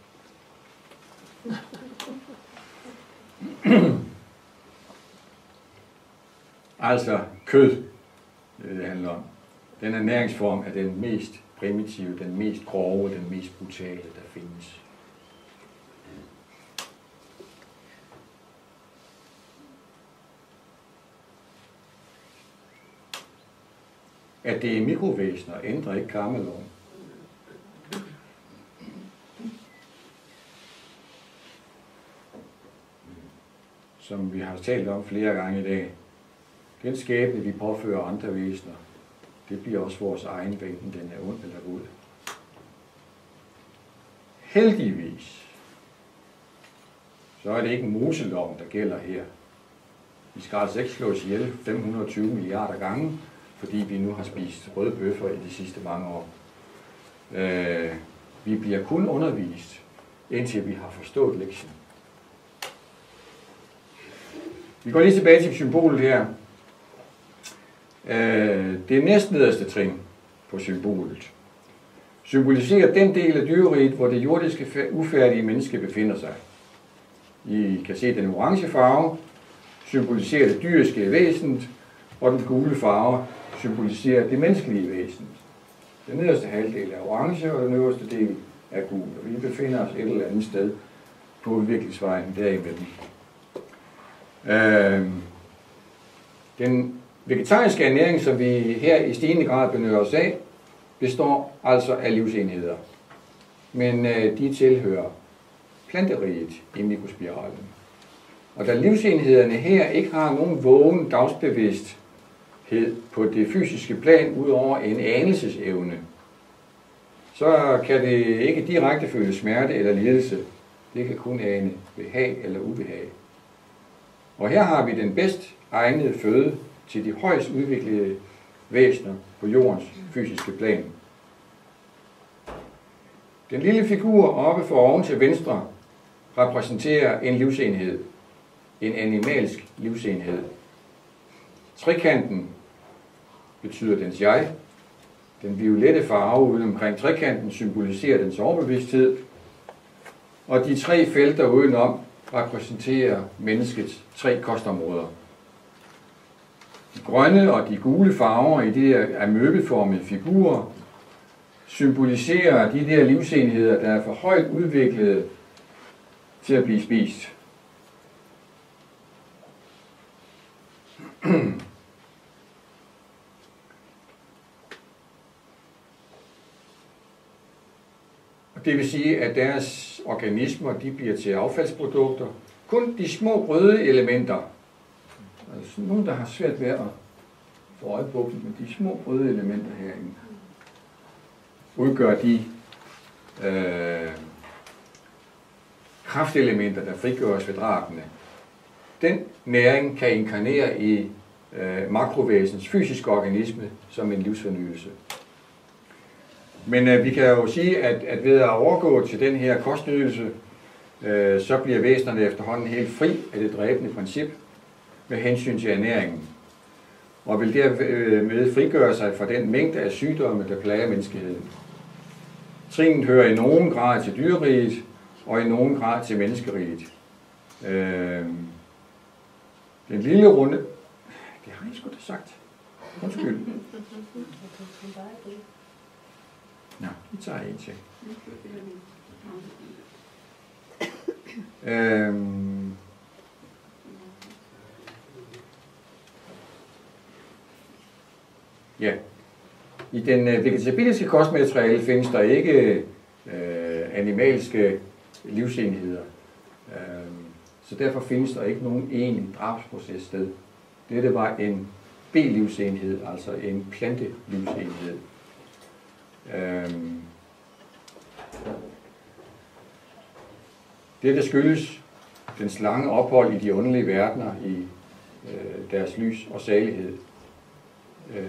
altså kød, det det handler om. Den ernæringsform er den mest primitive, den mest grove, den mest brutale, der findes. At det er mikrovæsener ændrer ikke karmeloven. Som vi har talt om flere gange i dag, den skæbne, vi påfører andre væsener, det bliver også vores egen, enten den er ond eller god. Heldigvis, så er det ikke Moseloven, der gælder her. Vi skal altså ikke slås ihjel 520 milliarder gange, fordi vi nu har spist røde bøffer i de sidste mange år. Øh, vi bliver kun undervist, indtil vi har forstået lektien. Vi går lige tilbage til symbolet her. Øh, det næstnederste trin på symbolet symboliserer den del af dyreriget, hvor det jordiske ufærdige menneske befinder sig. I kan se den orange farve, symboliserer det dyriske væsen, og den gule farve symboliserer det menneskelige væsen. Den nederste halvdel er orange, og den øverste del er gul. Og vi befinder os et eller andet sted på udviklingsvejen derimellem. Øh, den vegetariske ernæring, som vi her i stigende grad benytter os af, består altså af livsenheder. Men øh, de tilhører planteriget i mikrospiralen. Og da livsenhederne her ikke har nogen vågen dagsbevidsthed på det fysiske plan, ud over en anelsesevne, så kan det ikke direkte føle smerte eller lidelse. Det kan kun ane behag eller ubehag. Og her har vi den bedst egnede føde til de højst udviklede væsener på jordens fysiske plan. Den lille figur oppe for oven til venstre repræsenterer en livsenhed, en animalsk livsenhed. Trekanten betyder dens jeg. Den violette farve ude omkring trekanten symboliserer dens overbevidsthed. Og de tre felter udenom repræsenterer menneskets tre kostområder. De grønne og de gule farver i de der amøbeformede figurer symboliserer de der livsenheder, der er for højt udviklede til at blive spist. Det vil sige, at deres organismer de bliver til affaldsprodukter. Kun de små røde elementer, altså nogen, der har svært ved at få øje på dem, men de små røde elementer herinde, udgør de øh, kraftelementer, der frigøres ved drabene. Den næring kan inkarnere i øh, makrovæsens fysiske organisme som en livsfornyelse. Men øh, vi kan jo sige, at, at ved at overgå til den her kostnydelse, øh, så bliver væsenerne efterhånden helt fri af det dræbende princip med hensyn til ernæringen. Og vil dermed øh, frigøre sig fra den mængde af sygdomme, der plager menneskeheden. Trinet hører i nogen grad til dyreriget, og i nogen grad til menneskeriget. Øh, den lille runde... Det har jeg sgu da sagt. Undskyld. Nå, vi tager en til. Øhm, Ja. I den øh, vegetabiliske kostmateriale findes der ikke øh, animalske livsenheder. Øh, så derfor findes der ikke nogen egentlig drabsproces sted. Dette var en B-livsenhed, altså en plantelivsenhed. Øhm, det, der skyldes dens lange ophold i de underlige verdener i øh, deres lys og salighed. Øh,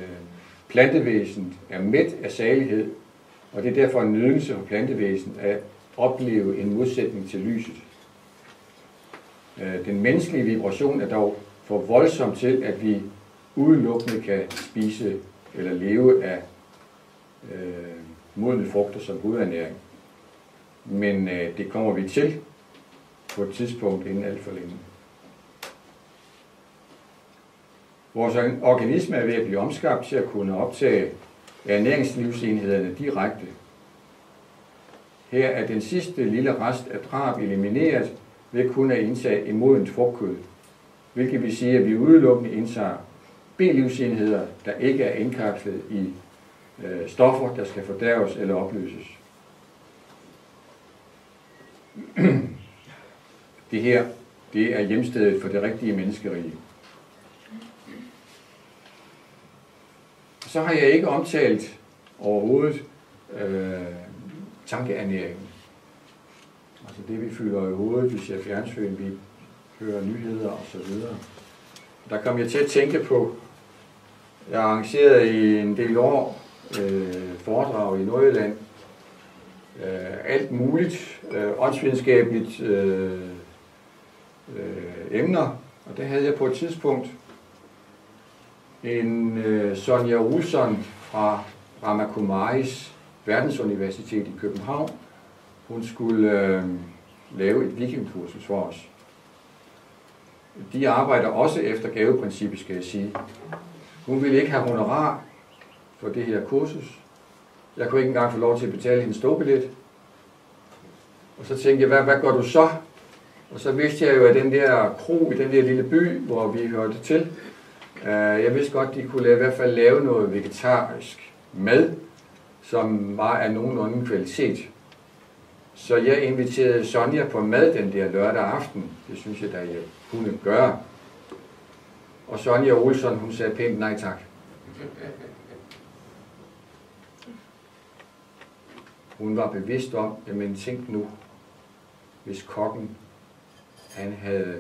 plantevæsenet er mæt af salighed, og det er derfor en nydelse for plantevæsen at opleve en modsætning til lyset. Øh, den menneskelige vibration er dog for voldsom til, at vi udelukkende kan spise eller leve af øh, modne frugter som hovedernæring. Men øh, det kommer vi til på et tidspunkt inden alt for længe. Vores organisme er ved at blive omskabt til at kunne optage ernæringslivsenhederne direkte. Her er den sidste lille rest af drab elimineret ved kun at indtage imodent frugtkød, hvilket vil sige, at vi udelukkende indtager B-livsenheder, der ikke er indkapslet i øh, stoffer, der skal fordærves eller opløses. det her, det er hjemstedet for det rigtige menneskerige. Så har jeg ikke omtalt overhovedet øh, tankeernæringen. Altså det, vi fylder i hovedet, vi ser fjernsyn, vi hører nyheder osv. Der kom jeg til at tænke på, jeg arrangerede i en del år øh, foredrag i Nordjylland. Øh, alt muligt, øh, åndsvidenskabeligt øh, øh, emner. Og der havde jeg på et tidspunkt en øh, Sonja Olsson fra Ramakumaris Verdensuniversitet i København. Hun skulle øh, lave et vikingkursus for os. De arbejder også efter gaveprincippet, skal jeg sige. Hun ville ikke have honorar for det her kursus. Jeg kunne ikke engang få lov til at betale hendes ståbillet. Og så tænkte jeg, hvad, hvad gør du så? Og så vidste jeg jo, at den der kro i den der lille by, hvor vi hørte til, øh, jeg vidste godt, de kunne i hvert fald lave noget vegetarisk mad, som var af nogenlunde kvalitet. Så jeg inviterede Sonja på mad den der lørdag aften. Det synes jeg da, jeg kunne gøre. Og Sonja Olsson, hun sagde pænt nej tak. Hun var bevidst om, jamen tænk nu, hvis kokken, han havde,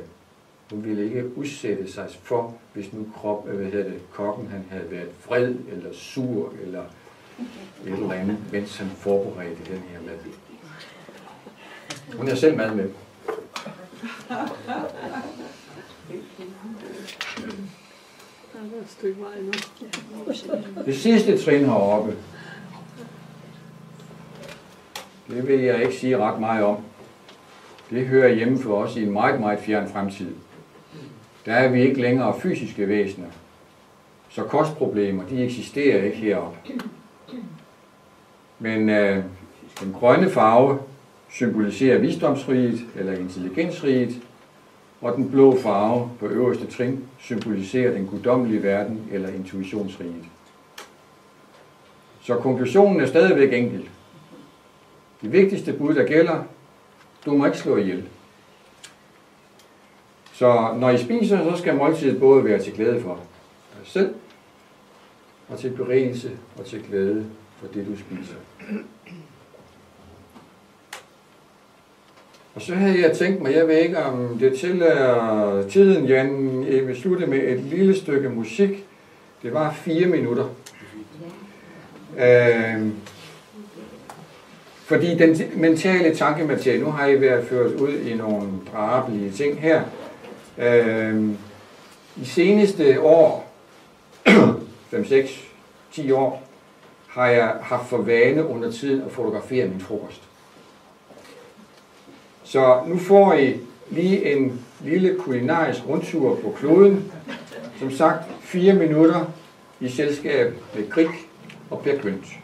hun ville ikke udsætte sig for, hvis nu krop, hvad hedder det, kokken, han havde været vred eller sur eller et eller andet, mens han forberedte den her mad. Hun er selv mad med. Det sidste trin heroppe, det vil jeg ikke sige ret meget om. Det hører hjemme for os i en meget, meget fjern fremtid. Der er vi ikke længere fysiske væsener. Så kostproblemer, de eksisterer ikke heroppe. Men øh, den grønne farve symboliserer visdomsriget eller intelligensriget, og den blå farve på øverste trin symboliserer den guddommelige verden eller intuitionsriget. Så konklusionen er stadigvæk enkel. Det vigtigste bud, der gælder, du må ikke slå ihjel. Så når I spiser, så skal måltidet både være til glæde for dig selv, og til berigelse og til glæde for det, du spiser. Og så havde jeg tænkt mig, jeg ved ikke om det tillader tiden, Jan, jeg vil slutte med et lille stykke musik. Det var fire minutter. Øh, fordi den mentale tankematerie, nu har I været ført ud i nogle drabelige ting her. Øh, I seneste år, 5, 6, 10 år, har jeg haft for vane under tiden at fotografere min frokost. Så nu får I lige en lille kulinarisk rundtur på kloden. Som sagt, fire minutter i selskab med Krik og Per Kønt.